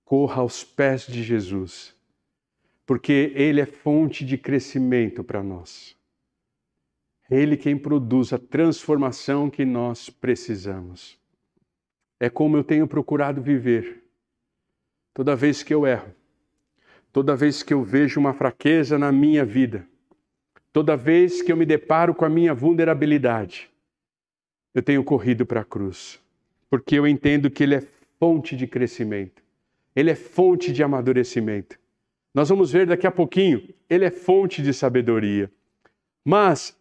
corra aos pés de Jesus, porque Ele é fonte de crescimento para nós. É Ele quem produz a transformação que nós precisamos. É como eu tenho procurado viver. Toda vez que eu erro, toda vez que eu vejo uma fraqueza na minha vida, toda vez que eu me deparo com a minha vulnerabilidade, eu tenho corrido para a cruz, porque eu entendo que Ele é fonte de crescimento, Ele é fonte de amadurecimento. Nós vamos ver daqui a pouquinho, Ele é fonte de sabedoria. Mas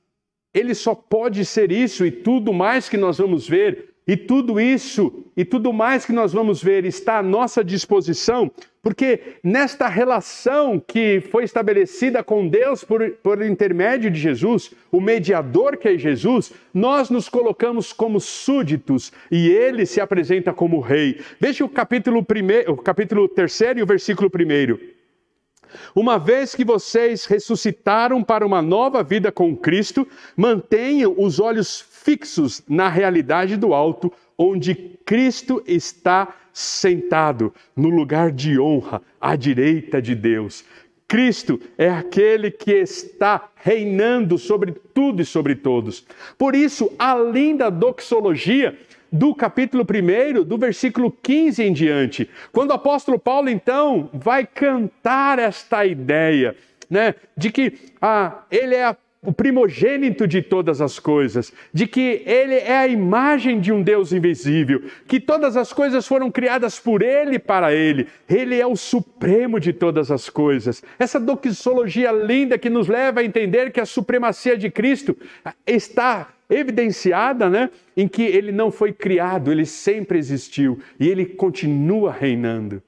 ele só pode ser isso e tudo mais que nós vamos ver, e tudo isso e tudo mais que nós vamos ver está à nossa disposição, porque nesta relação que foi estabelecida com Deus por, por intermédio de Jesus, o mediador que é Jesus, nós nos colocamos como súditos e ele se apresenta como rei. Veja o capítulo, primeiro, o capítulo 3 e o versículo 1. Uma vez que vocês ressuscitaram para uma nova vida com Cristo, mantenham os olhos fixos na realidade do alto, onde Cristo está sentado no lugar de honra à direita de Deus. Cristo é aquele que está reinando sobre tudo e sobre todos. Por isso, além da doxologia, do capítulo 1, do versículo 15 em diante, quando o apóstolo Paulo então vai cantar esta ideia, né, de que ah, ele é a o primogênito de todas as coisas, de que ele é a imagem de um Deus invisível, que todas as coisas foram criadas por ele para ele, ele é o supremo de todas as coisas. Essa doxologia linda que nos leva a entender que a supremacia de Cristo está evidenciada, né, em que ele não foi criado, ele sempre existiu e ele continua reinando.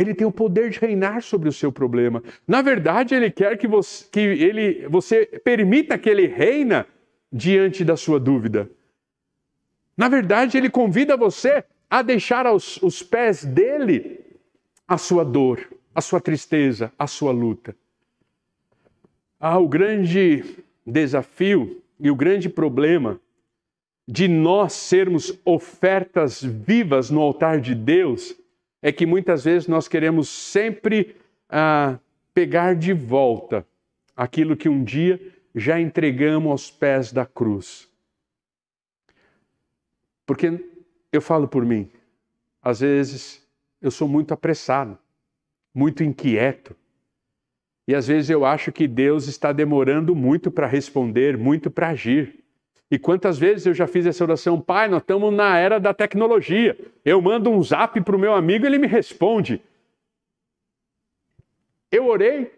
Ele tem o poder de reinar sobre o seu problema. Na verdade, ele quer que você, que ele, você permita que ele reina diante da sua dúvida. Na verdade, ele convida você a deixar aos os pés dele a sua dor, a sua tristeza, a sua luta. Ah, o grande desafio e o grande problema de nós sermos ofertas vivas no altar de Deus é que muitas vezes nós queremos sempre ah, pegar de volta aquilo que um dia já entregamos aos pés da cruz. Porque eu falo por mim, às vezes eu sou muito apressado, muito inquieto. E às vezes eu acho que Deus está demorando muito para responder, muito para agir. E quantas vezes eu já fiz essa oração, Pai, nós estamos na era da tecnologia. Eu mando um zap para o meu amigo e ele me responde. Eu orei.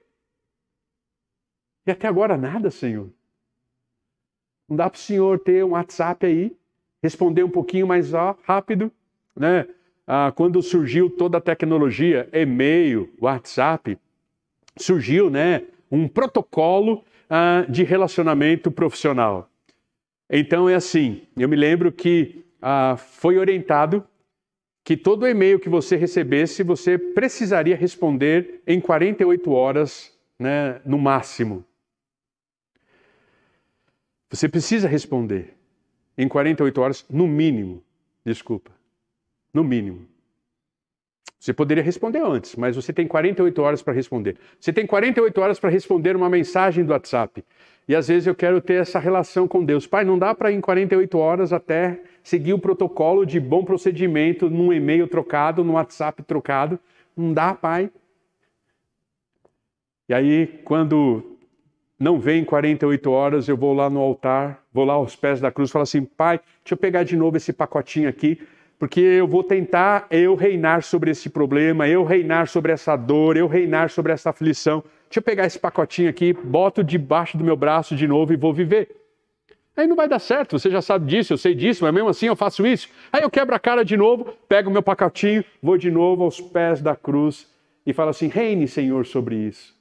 E até agora nada, Senhor. Não dá para o Senhor ter um WhatsApp aí, responder um pouquinho mais rápido, né? Ah, quando surgiu toda a tecnologia, e-mail, WhatsApp, surgiu, né, um protocolo ah, de relacionamento profissional. Então é assim, eu me lembro que ah, foi orientado que todo e-mail que você recebesse, você precisaria responder em 48 horas, né, no máximo. Você precisa responder em 48 horas, no mínimo. Desculpa. No mínimo. Você poderia responder antes, mas você tem 48 horas para responder. Você tem 48 horas para responder uma mensagem do WhatsApp. E às vezes eu quero ter essa relação com Deus. Pai, não dá para em 48 horas até seguir o protocolo de bom procedimento num e-mail trocado, num WhatsApp trocado. Não dá, Pai. E aí, quando não vem 48 horas, eu vou lá no altar, vou lá aos pés da cruz e falo assim: Pai, deixa eu pegar de novo esse pacotinho aqui, porque eu vou tentar eu reinar sobre esse problema, eu reinar sobre essa dor, eu reinar sobre essa aflição. Deixa eu pegar esse pacotinho aqui, boto debaixo do meu braço de novo e vou viver. Aí não vai dar certo, você já sabe disso, eu sei disso, mas mesmo assim eu faço isso. Aí eu quebro a cara de novo, pego o meu pacotinho, vou de novo aos pés da cruz e falo assim: reine, Senhor, sobre isso.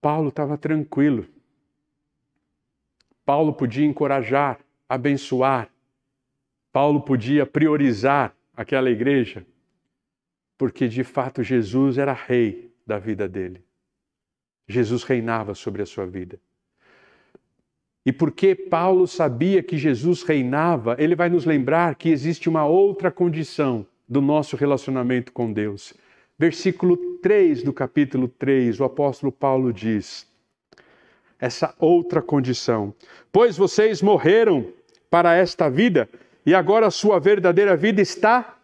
Paulo estava tranquilo. Paulo podia encorajar, abençoar. Paulo podia priorizar aquela igreja porque de fato Jesus era rei da vida dele. Jesus reinava sobre a sua vida. E porque Paulo sabia que Jesus reinava, ele vai nos lembrar que existe uma outra condição do nosso relacionamento com Deus. Versículo 3 do capítulo 3, o apóstolo Paulo diz: essa outra condição. Pois vocês morreram para esta vida e agora a sua verdadeira vida está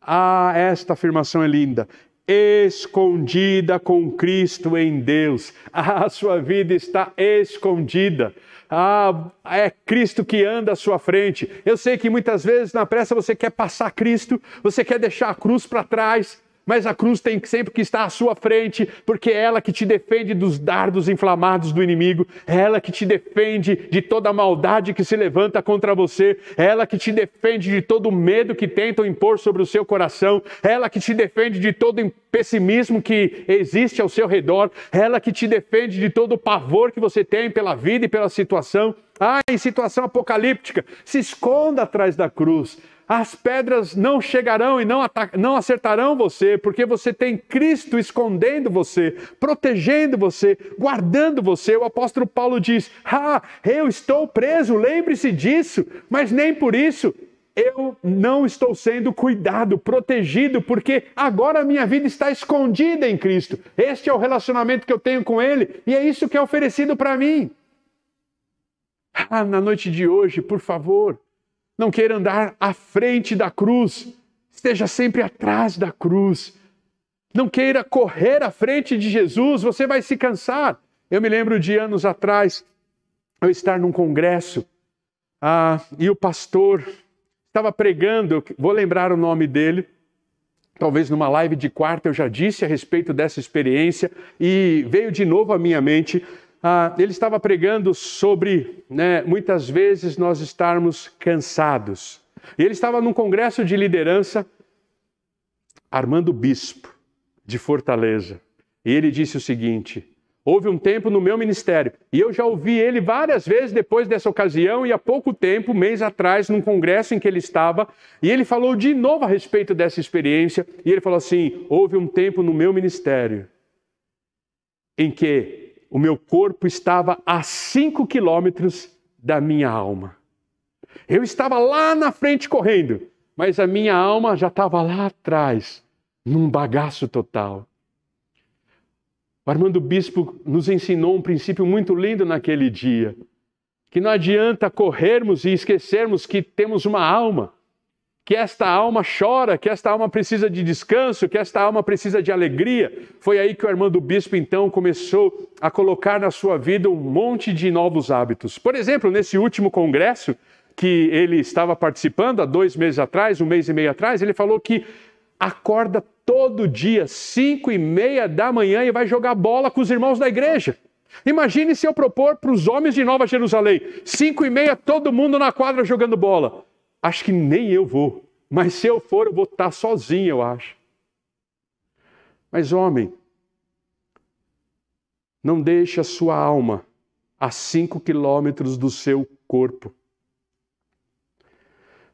ah, esta afirmação é linda. Escondida com Cristo em Deus. A sua vida está escondida. Ah, é Cristo que anda à sua frente. Eu sei que muitas vezes na pressa você quer passar Cristo, você quer deixar a cruz para trás, mas a cruz tem sempre que estar à sua frente, porque é ela que te defende dos dardos inflamados do inimigo, é ela que te defende de toda a maldade que se levanta contra você, é ela que te defende de todo o medo que tentam impor sobre o seu coração, é ela que te defende de todo o pessimismo que existe ao seu redor, é ela que te defende de todo o pavor que você tem pela vida e pela situação. Ah, em situação apocalíptica, se esconda atrás da cruz as pedras não chegarão e não, não acertarão você, porque você tem Cristo escondendo você, protegendo você, guardando você. O apóstolo Paulo diz: Ah, eu estou preso, lembre-se disso, mas nem por isso eu não estou sendo cuidado, protegido, porque agora a minha vida está escondida em Cristo. Este é o relacionamento que eu tenho com Ele e é isso que é oferecido para mim. Ah, na noite de hoje, por favor, não queira andar à frente da cruz, esteja sempre atrás da cruz. Não queira correr à frente de Jesus, você vai se cansar. Eu me lembro de anos atrás, eu estar num congresso ah, e o pastor estava pregando, vou lembrar o nome dele, talvez numa live de quarta eu já disse a respeito dessa experiência e veio de novo à minha mente. Ah, ele estava pregando sobre né, muitas vezes nós estarmos cansados. E ele estava num congresso de liderança, Armando Bispo, de Fortaleza. E ele disse o seguinte: Houve um tempo no meu ministério, e eu já ouvi ele várias vezes depois dessa ocasião, e há pouco tempo, mês atrás, num congresso em que ele estava, e ele falou de novo a respeito dessa experiência, e ele falou assim: houve um tempo no meu ministério em que o meu corpo estava a cinco quilômetros da minha alma. Eu estava lá na frente correndo, mas a minha alma já estava lá atrás, num bagaço total. O Armando Bispo nos ensinou um princípio muito lindo naquele dia: que não adianta corrermos e esquecermos que temos uma alma, que esta alma chora, que esta alma precisa de descanso, que esta alma precisa de alegria. Foi aí que o Armando Bispo então começou a colocar na sua vida um monte de novos hábitos. Por exemplo, nesse último congresso que ele estava participando há dois meses atrás, um mês e meio atrás, ele falou que acorda todo dia, cinco e meia da manhã, e vai jogar bola com os irmãos da igreja. Imagine se eu propor para os homens de Nova Jerusalém, cinco e meia, todo mundo na quadra jogando bola. Acho que nem eu vou, mas se eu for, eu vou estar sozinho, eu acho. Mas, homem, não deixe a sua alma a cinco quilômetros do seu corpo.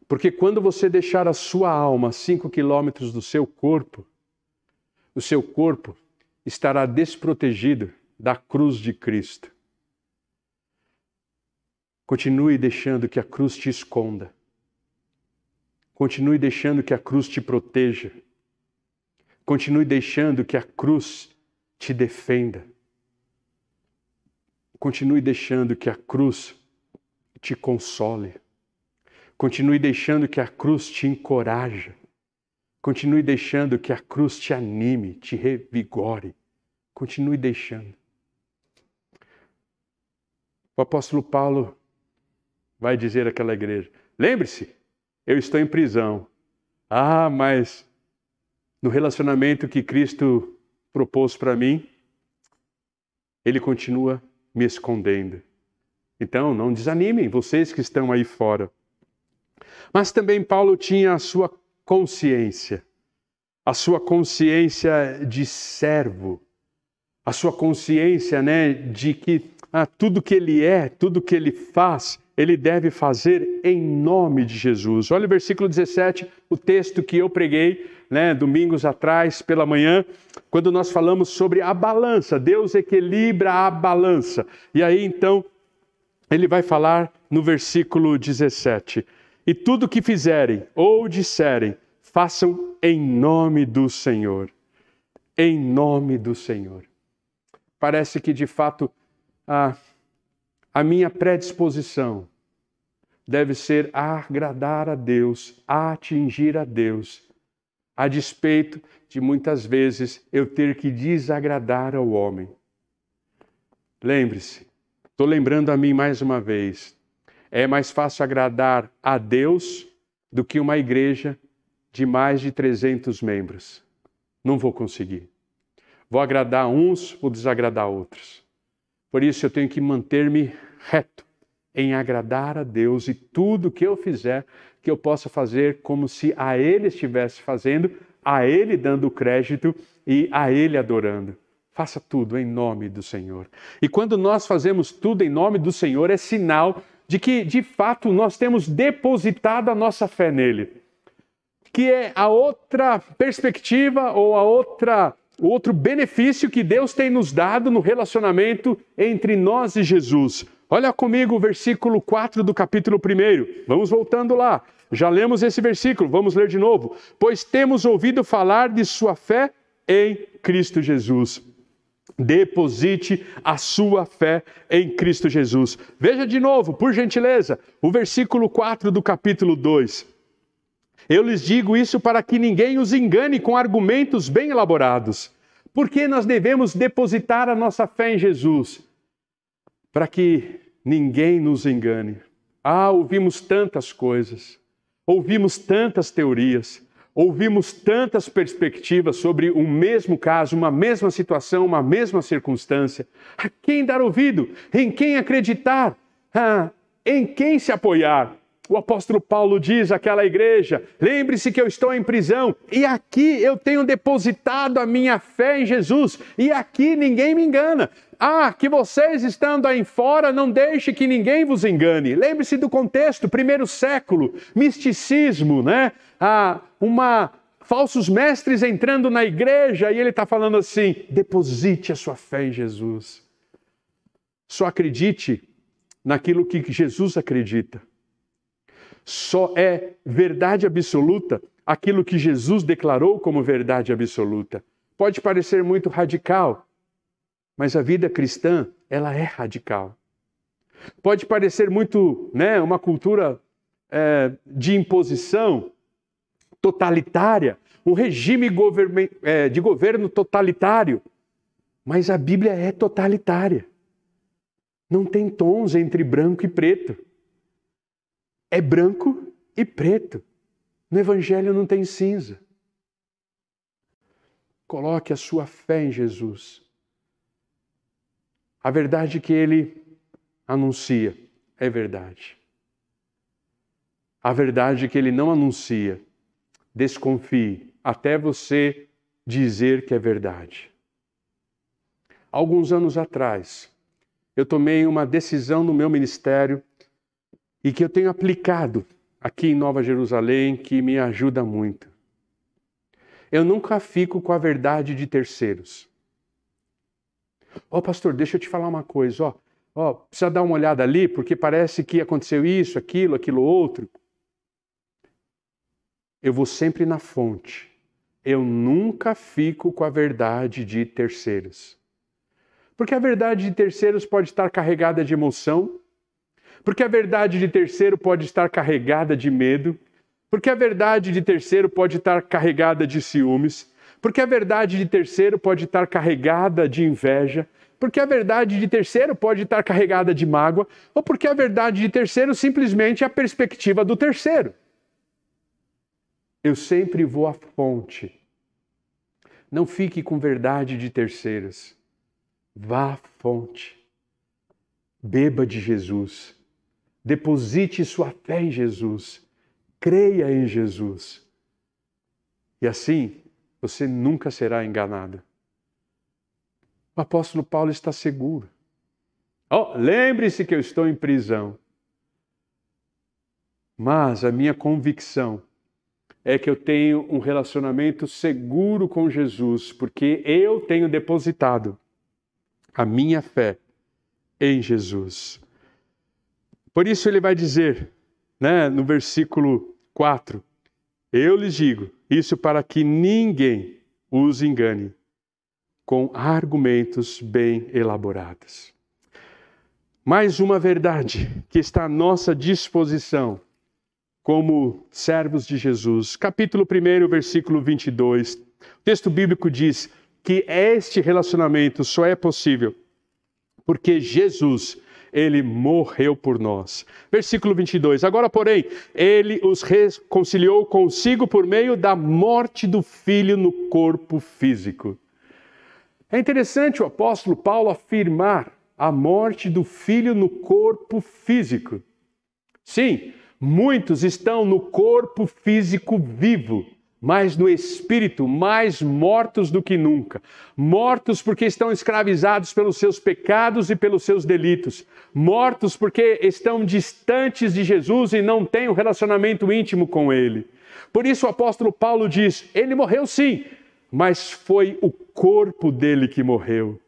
Porque quando você deixar a sua alma a cinco quilômetros do seu corpo, o seu corpo estará desprotegido da cruz de Cristo. Continue deixando que a cruz te esconda. Continue deixando que a cruz te proteja. Continue deixando que a cruz te defenda. Continue deixando que a cruz te console. Continue deixando que a cruz te encoraje. Continue deixando que a cruz te anime, te revigore. Continue deixando. O apóstolo Paulo vai dizer àquela igreja: lembre-se, eu estou em prisão. Ah, mas no relacionamento que Cristo propôs para mim, ele continua me escondendo. Então, não desanimem, vocês que estão aí fora. Mas também Paulo tinha a sua consciência, a sua consciência de servo, a sua consciência né, de que ah, tudo que ele é, tudo que ele faz, ele deve fazer em nome de Jesus. Olha o versículo 17, o texto que eu preguei né, domingos atrás pela manhã, quando nós falamos sobre a balança. Deus equilibra a balança. E aí então ele vai falar no versículo 17: e tudo que fizerem ou disserem, façam em nome do Senhor. Em nome do Senhor. Parece que, de fato, a, a minha predisposição deve ser a agradar a Deus, a atingir a Deus, a despeito de muitas vezes eu ter que desagradar ao homem. Lembre-se, estou lembrando a mim mais uma vez, é mais fácil agradar a Deus do que uma igreja de mais de 300 membros. Não vou conseguir. Vou agradar uns, vou desagradar outros. Por isso eu tenho que manter-me reto em agradar a Deus e tudo que eu fizer, que eu possa fazer como se a Ele estivesse fazendo, a Ele dando crédito e a Ele adorando. Faça tudo em nome do Senhor. E quando nós fazemos tudo em nome do Senhor, é sinal de que, de fato, nós temos depositado a nossa fé nele. Que é a outra perspectiva ou a outra o outro benefício que Deus tem nos dado no relacionamento entre nós e Jesus. Olha comigo o versículo 4 do capítulo 1. Vamos voltando lá. Já lemos esse versículo, vamos ler de novo. Pois temos ouvido falar de sua fé em Cristo Jesus. Deposite a sua fé em Cristo Jesus. Veja de novo, por gentileza, o versículo 4 do capítulo 2. Eu lhes digo isso para que ninguém os engane com argumentos bem elaborados. Por que nós devemos depositar a nossa fé em Jesus? Para que ninguém nos engane. Ah, ouvimos tantas coisas, ouvimos tantas teorias, ouvimos tantas perspectivas sobre um mesmo caso, uma mesma situação, uma mesma circunstância. A quem dar ouvido? Em quem acreditar? Ah, em quem se apoiar? O apóstolo Paulo diz àquela igreja: lembre-se que eu estou em prisão e aqui eu tenho depositado a minha fé em Jesus e aqui ninguém me engana. Ah, que vocês estando aí fora, não deixe que ninguém vos engane. Lembre-se do contexto, primeiro século, misticismo, né? Ah, uma falsos mestres entrando na igreja e ele está falando assim: deposite a sua fé em Jesus. Só acredite naquilo que Jesus acredita. Só é verdade absoluta aquilo que Jesus declarou como verdade absoluta. Pode parecer muito radical, mas a vida cristã, ela é radical. Pode parecer muito, né, uma cultura é, de imposição totalitária, um regime é, de governo totalitário, mas a Bíblia é totalitária. Não tem tons entre branco e preto é branco e preto. No Evangelho não tem cinza. Coloque a sua fé em Jesus. A verdade que ele anuncia é verdade. A verdade que ele não anuncia, desconfie até você dizer que é verdade. Alguns anos atrás, eu tomei uma decisão no meu ministério e que eu tenho aplicado aqui em Nova Jerusalém que me ajuda muito. Eu nunca fico com a verdade de terceiros. Ó, oh, pastor, deixa eu te falar uma coisa, ó. Ó, precisa dar uma olhada ali, porque parece que aconteceu isso, aquilo, aquilo outro. Eu vou sempre na fonte. Eu nunca fico com a verdade de terceiros. Porque a verdade de terceiros pode estar carregada de emoção, porque a verdade de terceiro pode estar carregada de medo, porque a verdade de terceiro pode estar carregada de ciúmes, porque a verdade de terceiro pode estar carregada de inveja, porque a verdade de terceiro pode estar carregada de mágoa, ou porque a verdade de terceiro simplesmente é a perspectiva do terceiro. Eu sempre vou à fonte. Não fique com verdade de terceiros. Vá à fonte. Beba de Jesus. Deposite sua fé em Jesus. Creia em Jesus. E assim você nunca será enganado. O apóstolo Paulo está seguro. Oh, lembre-se que eu estou em prisão. Mas a minha convicção é que eu tenho um relacionamento seguro com Jesus, porque eu tenho depositado a minha fé em Jesus. Por isso ele vai dizer, né, no versículo 4: Eu lhes digo isso para que ninguém os engane com argumentos bem elaborados. Mais uma verdade que está à nossa disposição como servos de Jesus. Capítulo 1, versículo 22. O texto bíblico diz que este relacionamento só é possível porque Jesus ele morreu por nós. Versículo 22. Agora, porém, ele os reconciliou consigo por meio da morte do filho no corpo físico. É interessante o apóstolo Paulo afirmar a morte do filho no corpo físico. Sim, muitos estão no corpo físico vivo, mas no espírito mais mortos do que nunca. Mortos porque estão escravizados pelos seus pecados e pelos seus delitos. Mortos porque estão distantes de Jesus e não têm um relacionamento íntimo com Ele. Por isso o apóstolo Paulo diz: ele morreu sim, mas foi o corpo dele que morreu.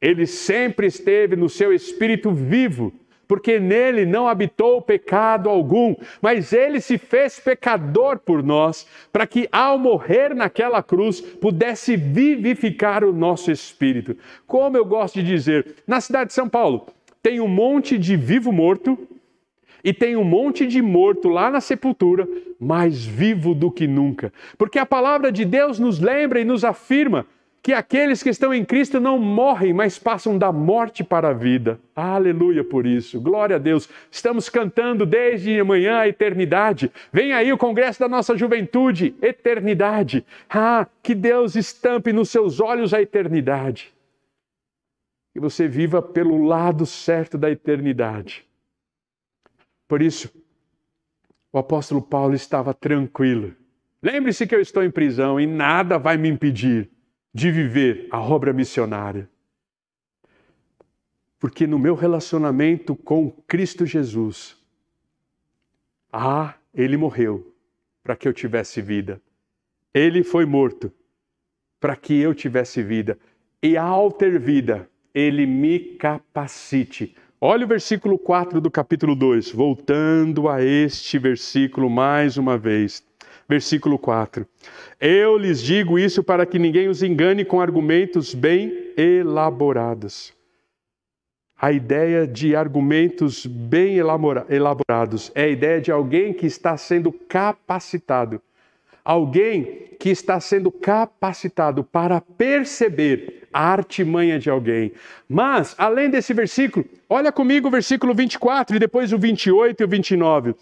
Ele sempre esteve no seu espírito vivo porque nele não habitou pecado algum, mas ele se fez pecador por nós, para que ao morrer naquela cruz pudesse vivificar o nosso espírito. Como eu gosto de dizer, na cidade de São Paulo tem um monte de vivo morto e tem um monte de morto lá na sepultura, mais vivo do que nunca. Porque a palavra de Deus nos lembra e nos afirma que aqueles que estão em Cristo não morrem, mas passam da morte para a vida. Aleluia por isso. Glória a Deus. Estamos cantando desde amanhã a eternidade. Vem aí o congresso da nossa juventude, eternidade. Ah, que Deus estampe nos seus olhos a eternidade. Que você viva pelo lado certo da eternidade. Por isso, o apóstolo Paulo estava tranquilo. Lembre-se que eu estou em prisão e nada vai me impedir de viver a obra missionária. Porque no meu relacionamento com Cristo Jesus, ah, ele morreu para que eu tivesse vida. Ele foi morto para que eu tivesse vida. E ao ter vida, ele me capacite Olha o versículo 4 do capítulo 2, voltando a este versículo mais uma vez. Versículo 4. Eu lhes digo isso para que ninguém os engane com argumentos bem elaborados. A ideia de argumentos bem elaborados é a ideia de alguém que está sendo capacitado alguém que está sendo capacitado para perceber a artimanha de alguém. Mas, além desse versículo, olha comigo o versículo 24 e depois o 28 e o 29.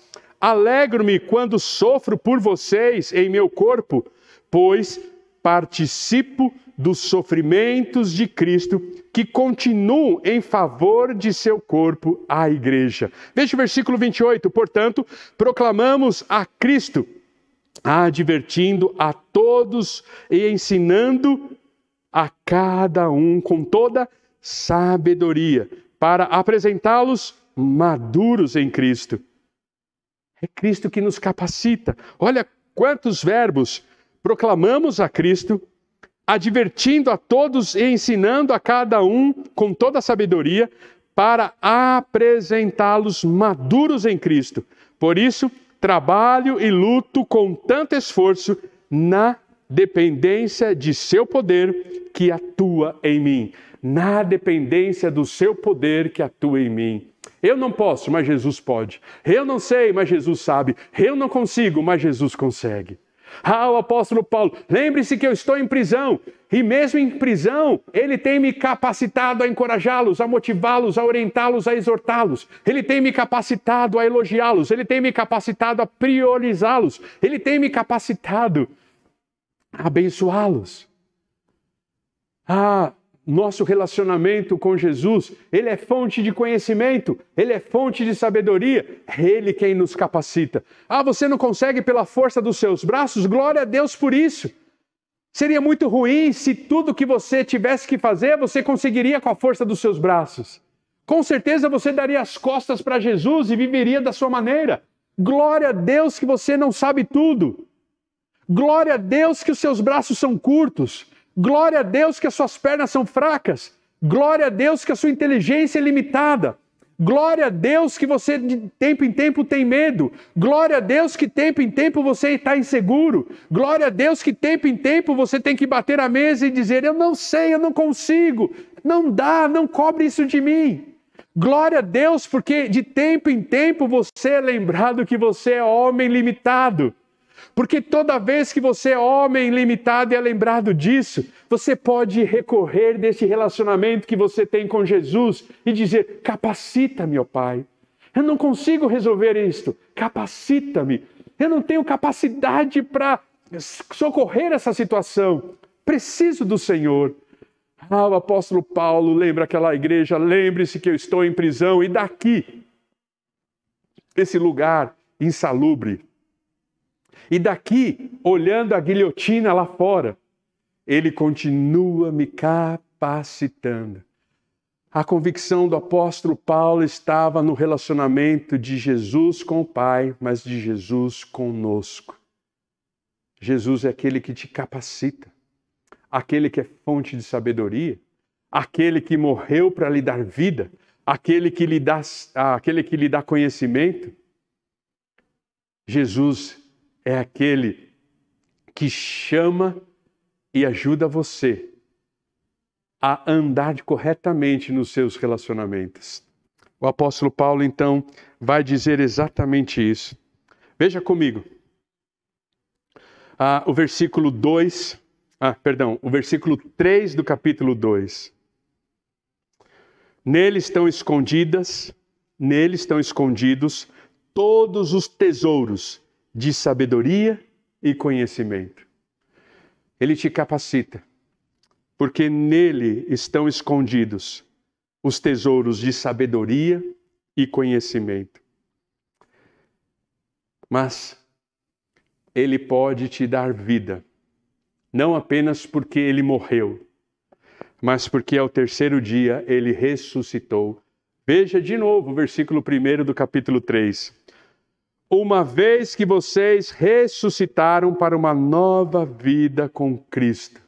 Alegro-me quando sofro por vocês em meu corpo, pois participo dos sofrimentos de Cristo que continuam em favor de seu corpo, a igreja. Veja o versículo 28. Portanto, proclamamos a Cristo advertindo a todos e ensinando a cada um com toda sabedoria, para apresentá-los maduros em Cristo. É Cristo que nos capacita. Olha quantos verbos proclamamos a Cristo, advertindo a todos e ensinando a cada um com toda sabedoria, para apresentá-los maduros em Cristo. Por isso, trabalho e luto com tanto esforço na dependência de seu poder que atua em mim. Na dependência do seu poder que atua em mim. Eu não posso, mas Jesus pode. Eu não sei, mas Jesus sabe. Eu não consigo, mas Jesus consegue. Ah, o apóstolo Paulo, lembre-se que eu estou em prisão, e mesmo em prisão, ele tem me capacitado a encorajá-los, a motivá-los, a orientá-los, a exortá-los. Ele tem me capacitado a elogiá-los, ele tem me capacitado a priorizá-los, ele tem me capacitado a abençoá-los. Ah, nosso relacionamento com Jesus, ele é fonte de conhecimento, ele é fonte de sabedoria, é ele quem nos capacita. Ah, você não consegue pela força dos seus braços? Glória a Deus por isso. Seria muito ruim se tudo que você tivesse que fazer, você conseguiria com a força dos seus braços. Com certeza você daria as costas para Jesus e viveria da sua maneira. Glória a Deus que você não sabe tudo. Glória a Deus que os seus braços são curtos. Glória a Deus que as suas pernas são fracas. Glória a Deus que a sua inteligência é limitada. Glória a Deus que você de tempo em tempo tem medo. Glória a Deus que tempo em tempo você está inseguro. Glória a Deus que tempo em tempo você tem que bater a mesa e dizer: Eu não sei, eu não consigo. Não dá, não cobre isso de mim. Glória a Deus, porque de tempo em tempo você é lembrado que você é homem limitado. Porque toda vez que você é homem limitado e é lembrado disso, você pode recorrer desse relacionamento que você tem com Jesus e dizer: capacita-me, ó Pai. Eu não consigo resolver isto, capacita-me. Eu não tenho capacidade para socorrer essa situação. Preciso do Senhor. Ah, o apóstolo Paulo lembra aquela igreja: lembre-se que eu estou em prisão e daqui, esse lugar insalubre, e daqui, olhando a guilhotina lá fora, ele continua me capacitando. A convicção do apóstolo Paulo estava no relacionamento de Jesus com o Pai, mas de Jesus conosco. Jesus é aquele que te capacita, aquele que é fonte de sabedoria, aquele que morreu para lhe dar vida, aquele que lhe dá, aquele que lhe dá conhecimento. Jesus é aquele que chama e ajuda você a andar corretamente nos seus relacionamentos. O apóstolo Paulo, então, vai dizer exatamente isso. Veja comigo. Ah, o versículo 2, ah, perdão, o versículo 3 do capítulo 2. Nele estão escondidas, nele estão escondidos todos os tesouros de sabedoria e conhecimento. Ele te capacita, porque nele estão escondidos os tesouros de sabedoria e conhecimento. Mas ele pode te dar vida, não apenas porque ele morreu, mas porque ao terceiro dia ele ressuscitou. Veja de novo o versículo 1 do capítulo 3. Uma vez que vocês ressuscitaram para uma nova vida com Cristo.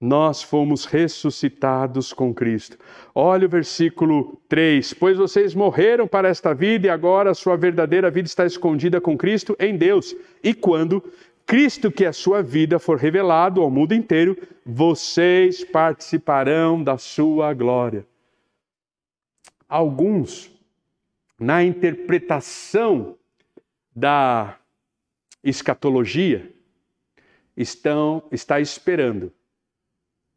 Nós fomos ressuscitados com Cristo. Olha o versículo 3: Pois vocês morreram para esta vida e agora a sua verdadeira vida está escondida com Cristo em Deus. E quando Cristo, que é a sua vida, for revelado ao mundo inteiro, vocês participarão da sua glória. Alguns, na interpretação da escatologia, estão está esperando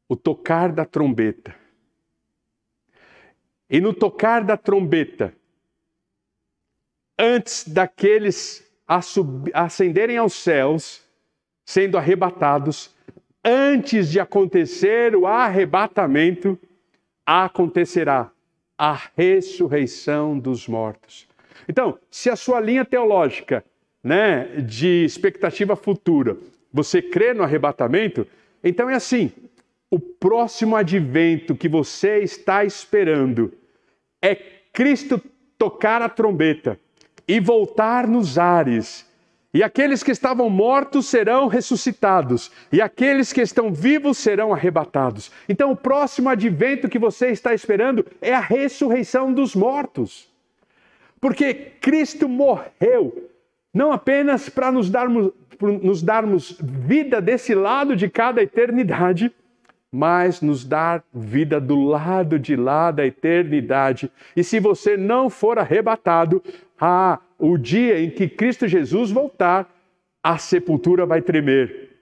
o tocar da trombeta. E no tocar da trombeta, antes daqueles ascenderem aos céus, sendo arrebatados, antes de acontecer o arrebatamento, acontecerá a ressurreição dos mortos. Então, se a sua linha teológica, né, de expectativa futura, você crê no arrebatamento, então é assim: o próximo advento que você está esperando é Cristo tocar a trombeta e voltar nos ares. E aqueles que estavam mortos serão ressuscitados, e aqueles que estão vivos serão arrebatados. Então, o próximo advento que você está esperando é a ressurreição dos mortos. Porque Cristo morreu, não apenas para nos darmos, nos darmos vida desse lado de cada eternidade, mas nos dar vida do lado de lá da eternidade. E se você não for arrebatado, ah, o dia em que Cristo Jesus voltar, a sepultura vai tremer.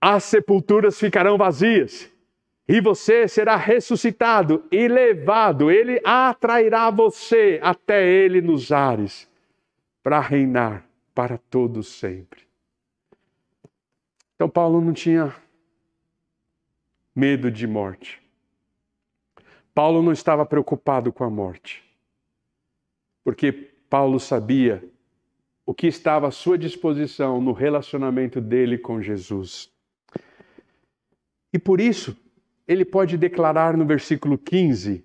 As sepulturas ficarão vazias. E você será ressuscitado e levado, ele atrairá você até ele nos ares, para reinar para todos sempre. Então Paulo não tinha medo de morte. Paulo não estava preocupado com a morte, porque Paulo sabia o que estava à sua disposição no relacionamento dele com Jesus. E por isso, ele pode declarar no versículo 15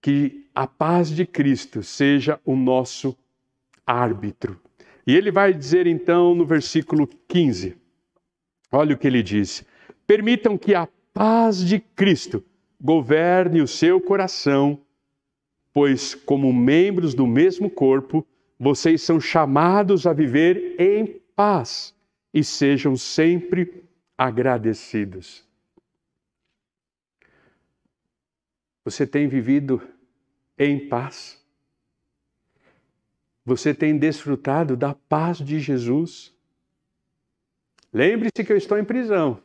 que a paz de Cristo seja o nosso árbitro. E ele vai dizer então no versículo 15: olha o que ele diz: Permitam que a paz de Cristo governe o seu coração, pois, como membros do mesmo corpo, vocês são chamados a viver em paz e sejam sempre agradecidos. Você tem vivido em paz? Você tem desfrutado da paz de Jesus? Lembre-se que eu estou em prisão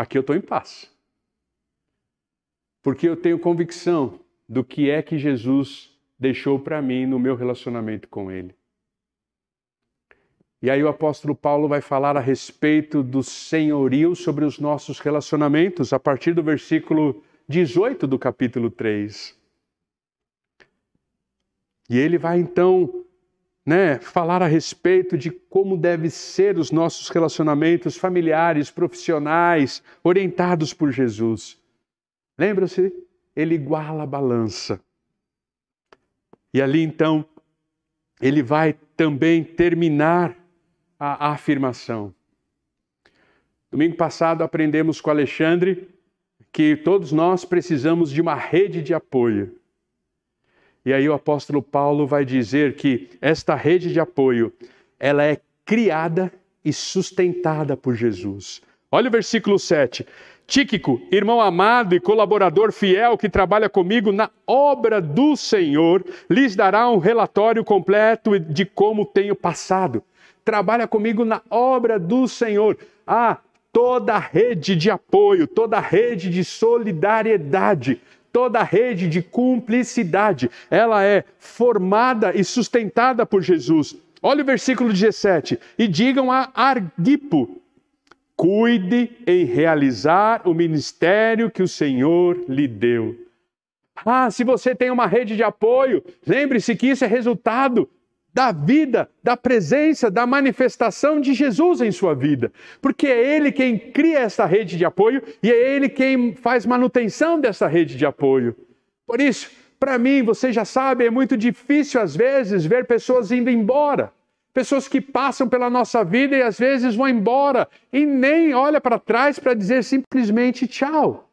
aqui eu estou em paz. Porque eu tenho convicção do que é que Jesus deixou para mim no meu relacionamento com Ele. E aí o apóstolo Paulo vai falar a respeito do senhorio sobre os nossos relacionamentos, a partir do versículo 18 do capítulo 3. E ele vai então né, falar a respeito de como devem ser os nossos relacionamentos familiares, profissionais, orientados por Jesus. Lembra-se? Ele iguala a balança. E ali então, ele vai também terminar a, a afirmação. Domingo passado aprendemos com Alexandre que todos nós precisamos de uma rede de apoio. E aí o apóstolo Paulo vai dizer que esta rede de apoio, ela é criada e sustentada por Jesus. Olha o versículo 7. Tíquico, irmão amado e colaborador fiel que trabalha comigo na obra do Senhor, lhes dará um relatório completo de como tenho passado. Trabalha comigo na obra do Senhor. Ah, toda a rede de apoio, toda a rede de solidariedade, toda a rede de cumplicidade, ela é formada e sustentada por Jesus. Olha o versículo 17. E digam a Argipo, Cuide em realizar o ministério que o Senhor lhe deu. Ah, se você tem uma rede de apoio, lembre-se que isso é resultado da vida, da presença, da manifestação de Jesus em sua vida. Porque é Ele quem cria essa rede de apoio e é Ele quem faz manutenção dessa rede de apoio. Por isso, para mim, você já sabe, é muito difícil às vezes ver pessoas indo embora. Pessoas que passam pela nossa vida e às vezes vão embora e nem olha para trás para dizer simplesmente tchau.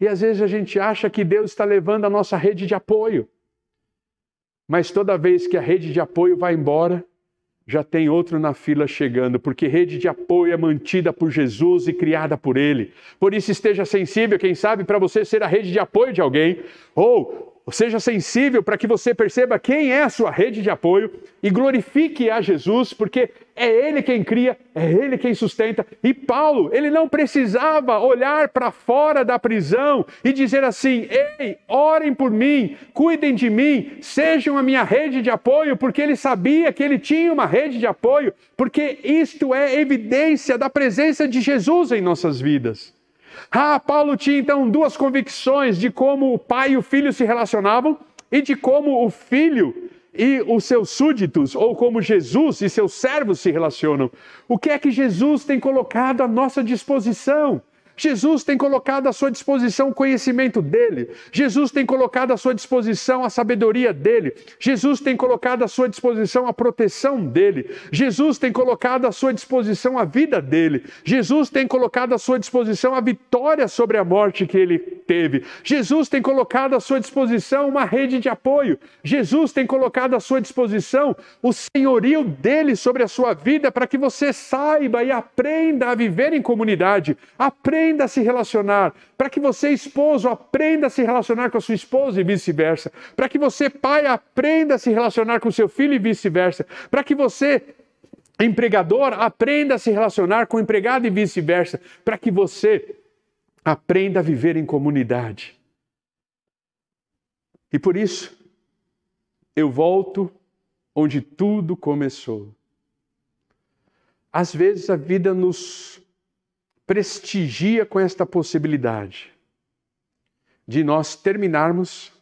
E às vezes a gente acha que Deus está levando a nossa rede de apoio. Mas toda vez que a rede de apoio vai embora, já tem outro na fila chegando, porque rede de apoio é mantida por Jesus e criada por Ele. Por isso, esteja sensível, quem sabe, para você ser a rede de apoio de alguém, ou Seja sensível para que você perceba quem é a sua rede de apoio e glorifique a Jesus, porque é Ele quem cria, é Ele quem sustenta. E Paulo, ele não precisava olhar para fora da prisão e dizer assim: Ei, orem por mim, cuidem de mim, sejam a minha rede de apoio, porque ele sabia que ele tinha uma rede de apoio, porque isto é evidência da presença de Jesus em nossas vidas. Ah, Paulo tinha então duas convicções de como o pai e o filho se relacionavam e de como o filho e os seus súditos, ou como Jesus e seus servos se relacionam. O que é que Jesus tem colocado à nossa disposição? Jesus tem colocado à sua disposição o conhecimento dele. Jesus tem colocado à sua disposição a sabedoria dele. Jesus tem colocado à sua disposição a proteção dele. Jesus tem colocado à sua disposição a vida dele. Jesus tem colocado à sua disposição a vitória sobre a morte que ele teve. Jesus tem colocado à sua disposição uma rede de apoio. Jesus tem colocado à sua disposição o senhorio dele sobre a sua vida para que você saiba e aprenda a viver em comunidade. Aprenda aprenda a se relacionar, para que você, esposo, aprenda a se relacionar com a sua esposa e vice-versa, para que você, pai, aprenda a se relacionar com seu filho e vice-versa, para que você, empregador, aprenda a se relacionar com o empregado e vice-versa, para que você aprenda a viver em comunidade. E por isso, eu volto onde tudo começou. Às vezes a vida nos prestigia com esta possibilidade de nós terminarmos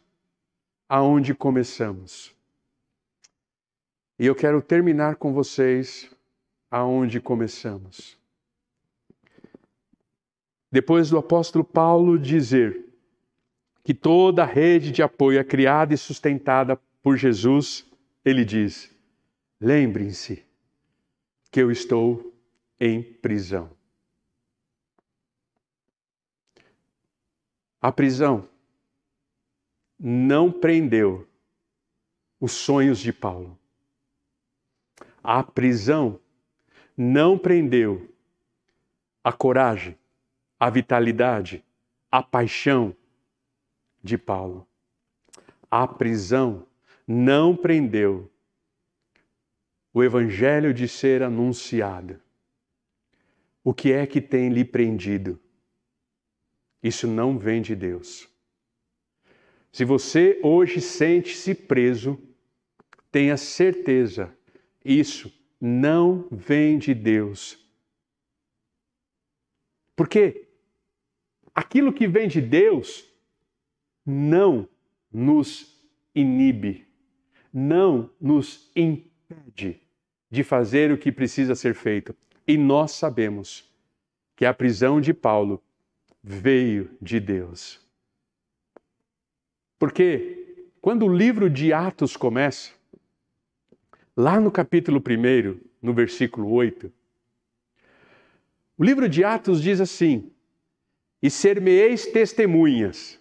aonde começamos. E eu quero terminar com vocês aonde começamos. Depois do apóstolo Paulo dizer que toda a rede de apoio é criada e sustentada por Jesus, ele diz: lembrem-se que eu estou em prisão. A prisão não prendeu os sonhos de Paulo. A prisão não prendeu a coragem, a vitalidade, a paixão de Paulo. A prisão não prendeu o evangelho de ser anunciado. O que é que tem lhe prendido? Isso não vem de Deus. Se você hoje sente-se preso, tenha certeza, isso não vem de Deus. Porque aquilo que vem de Deus não nos inibe, não nos impede de fazer o que precisa ser feito. E nós sabemos que a prisão de Paulo veio de Deus. Porque quando o livro de Atos começa, lá no capítulo 1, no versículo 8, o livro de Atos diz assim: e ser-me-eis testemunhas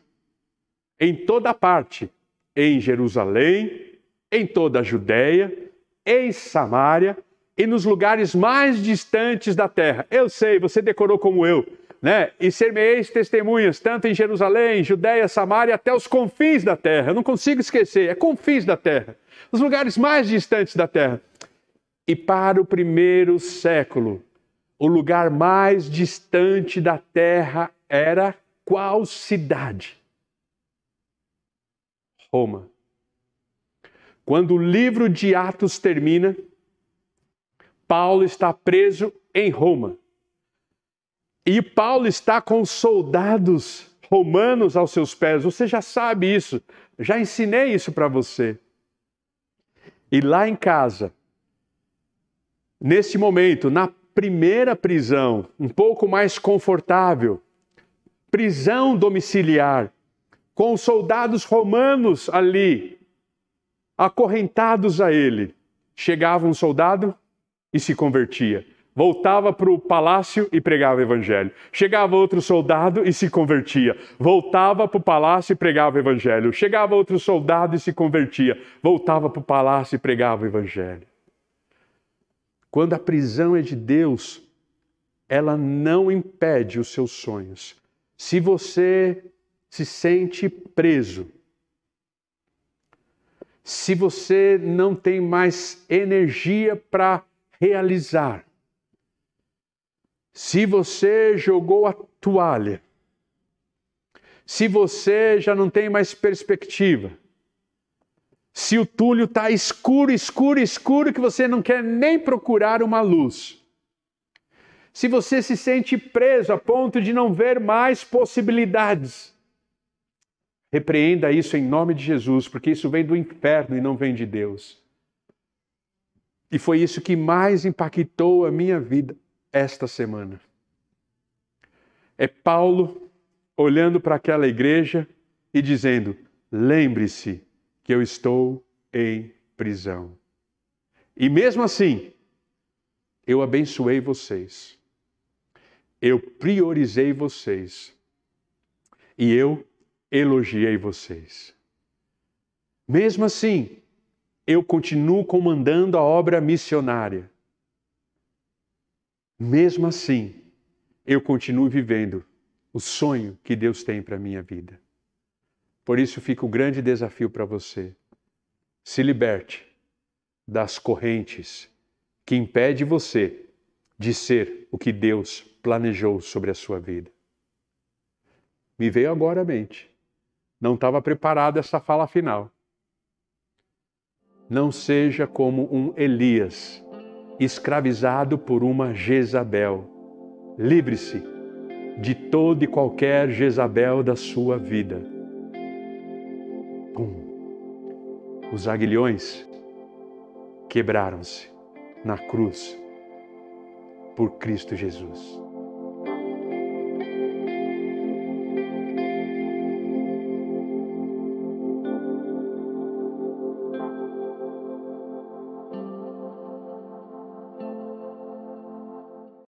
em toda parte, em Jerusalém, em toda a Judéia, em Samaria e nos lugares mais distantes da terra. Eu sei, você decorou como eu, né? E ser-me-eis testemunhas, tanto em Jerusalém, Judéia, Samaria, até os confins da terra. Eu não consigo esquecer, é confins da terra. Os lugares mais distantes da terra. E para o primeiro século, o lugar mais distante da terra era qual cidade? Roma. Quando o livro de Atos termina, Paulo está preso em Roma. E Paulo está com soldados romanos aos seus pés. Você já sabe isso. Já ensinei isso para você. E lá em casa, nesse momento, na primeira prisão, um pouco mais confortável, prisão domiciliar, com soldados romanos ali, acorrentados a ele. Chegava um soldado e se convertia. Voltava para o palácio e pregava o evangelho. Chegava outro soldado e se convertia. Voltava para o palácio e pregava o evangelho. Chegava outro soldado e se convertia. Voltava para o palácio e pregava o evangelho. Quando a prisão é de Deus, ela não impede os seus sonhos. Se você se sente preso, se você não tem mais energia para realizar, se você jogou a toalha, se você já não tem mais perspectiva, se o túnel está escuro, escuro, escuro, que você não quer nem procurar uma luz, se você se sente preso a ponto de não ver mais possibilidades, repreenda isso em nome de Jesus, porque isso vem do inferno e não vem de Deus. E foi isso que mais impactou a minha vida esta semana. É Paulo olhando para aquela igreja e dizendo: lembre-se que eu estou em prisão. E mesmo assim, eu abençoei vocês eu priorizei vocês e eu elogiei vocês. Mesmo assim, eu continuo comandando a obra missionária. Mesmo assim, eu continuo vivendo o sonho que Deus tem para a minha vida. Por isso fica o grande desafio para você. Se liberte das correntes que impede você de ser o que Deus planejou sobre a sua vida. Me veio agora à mente. Não estava preparado essa fala final. Não seja como um Elias, escravizado por uma Jezabel. Livre-se de todo e qualquer Jezabel da sua vida. Pum. Os aguilhões quebraram-se na cruz por Cristo Jesus.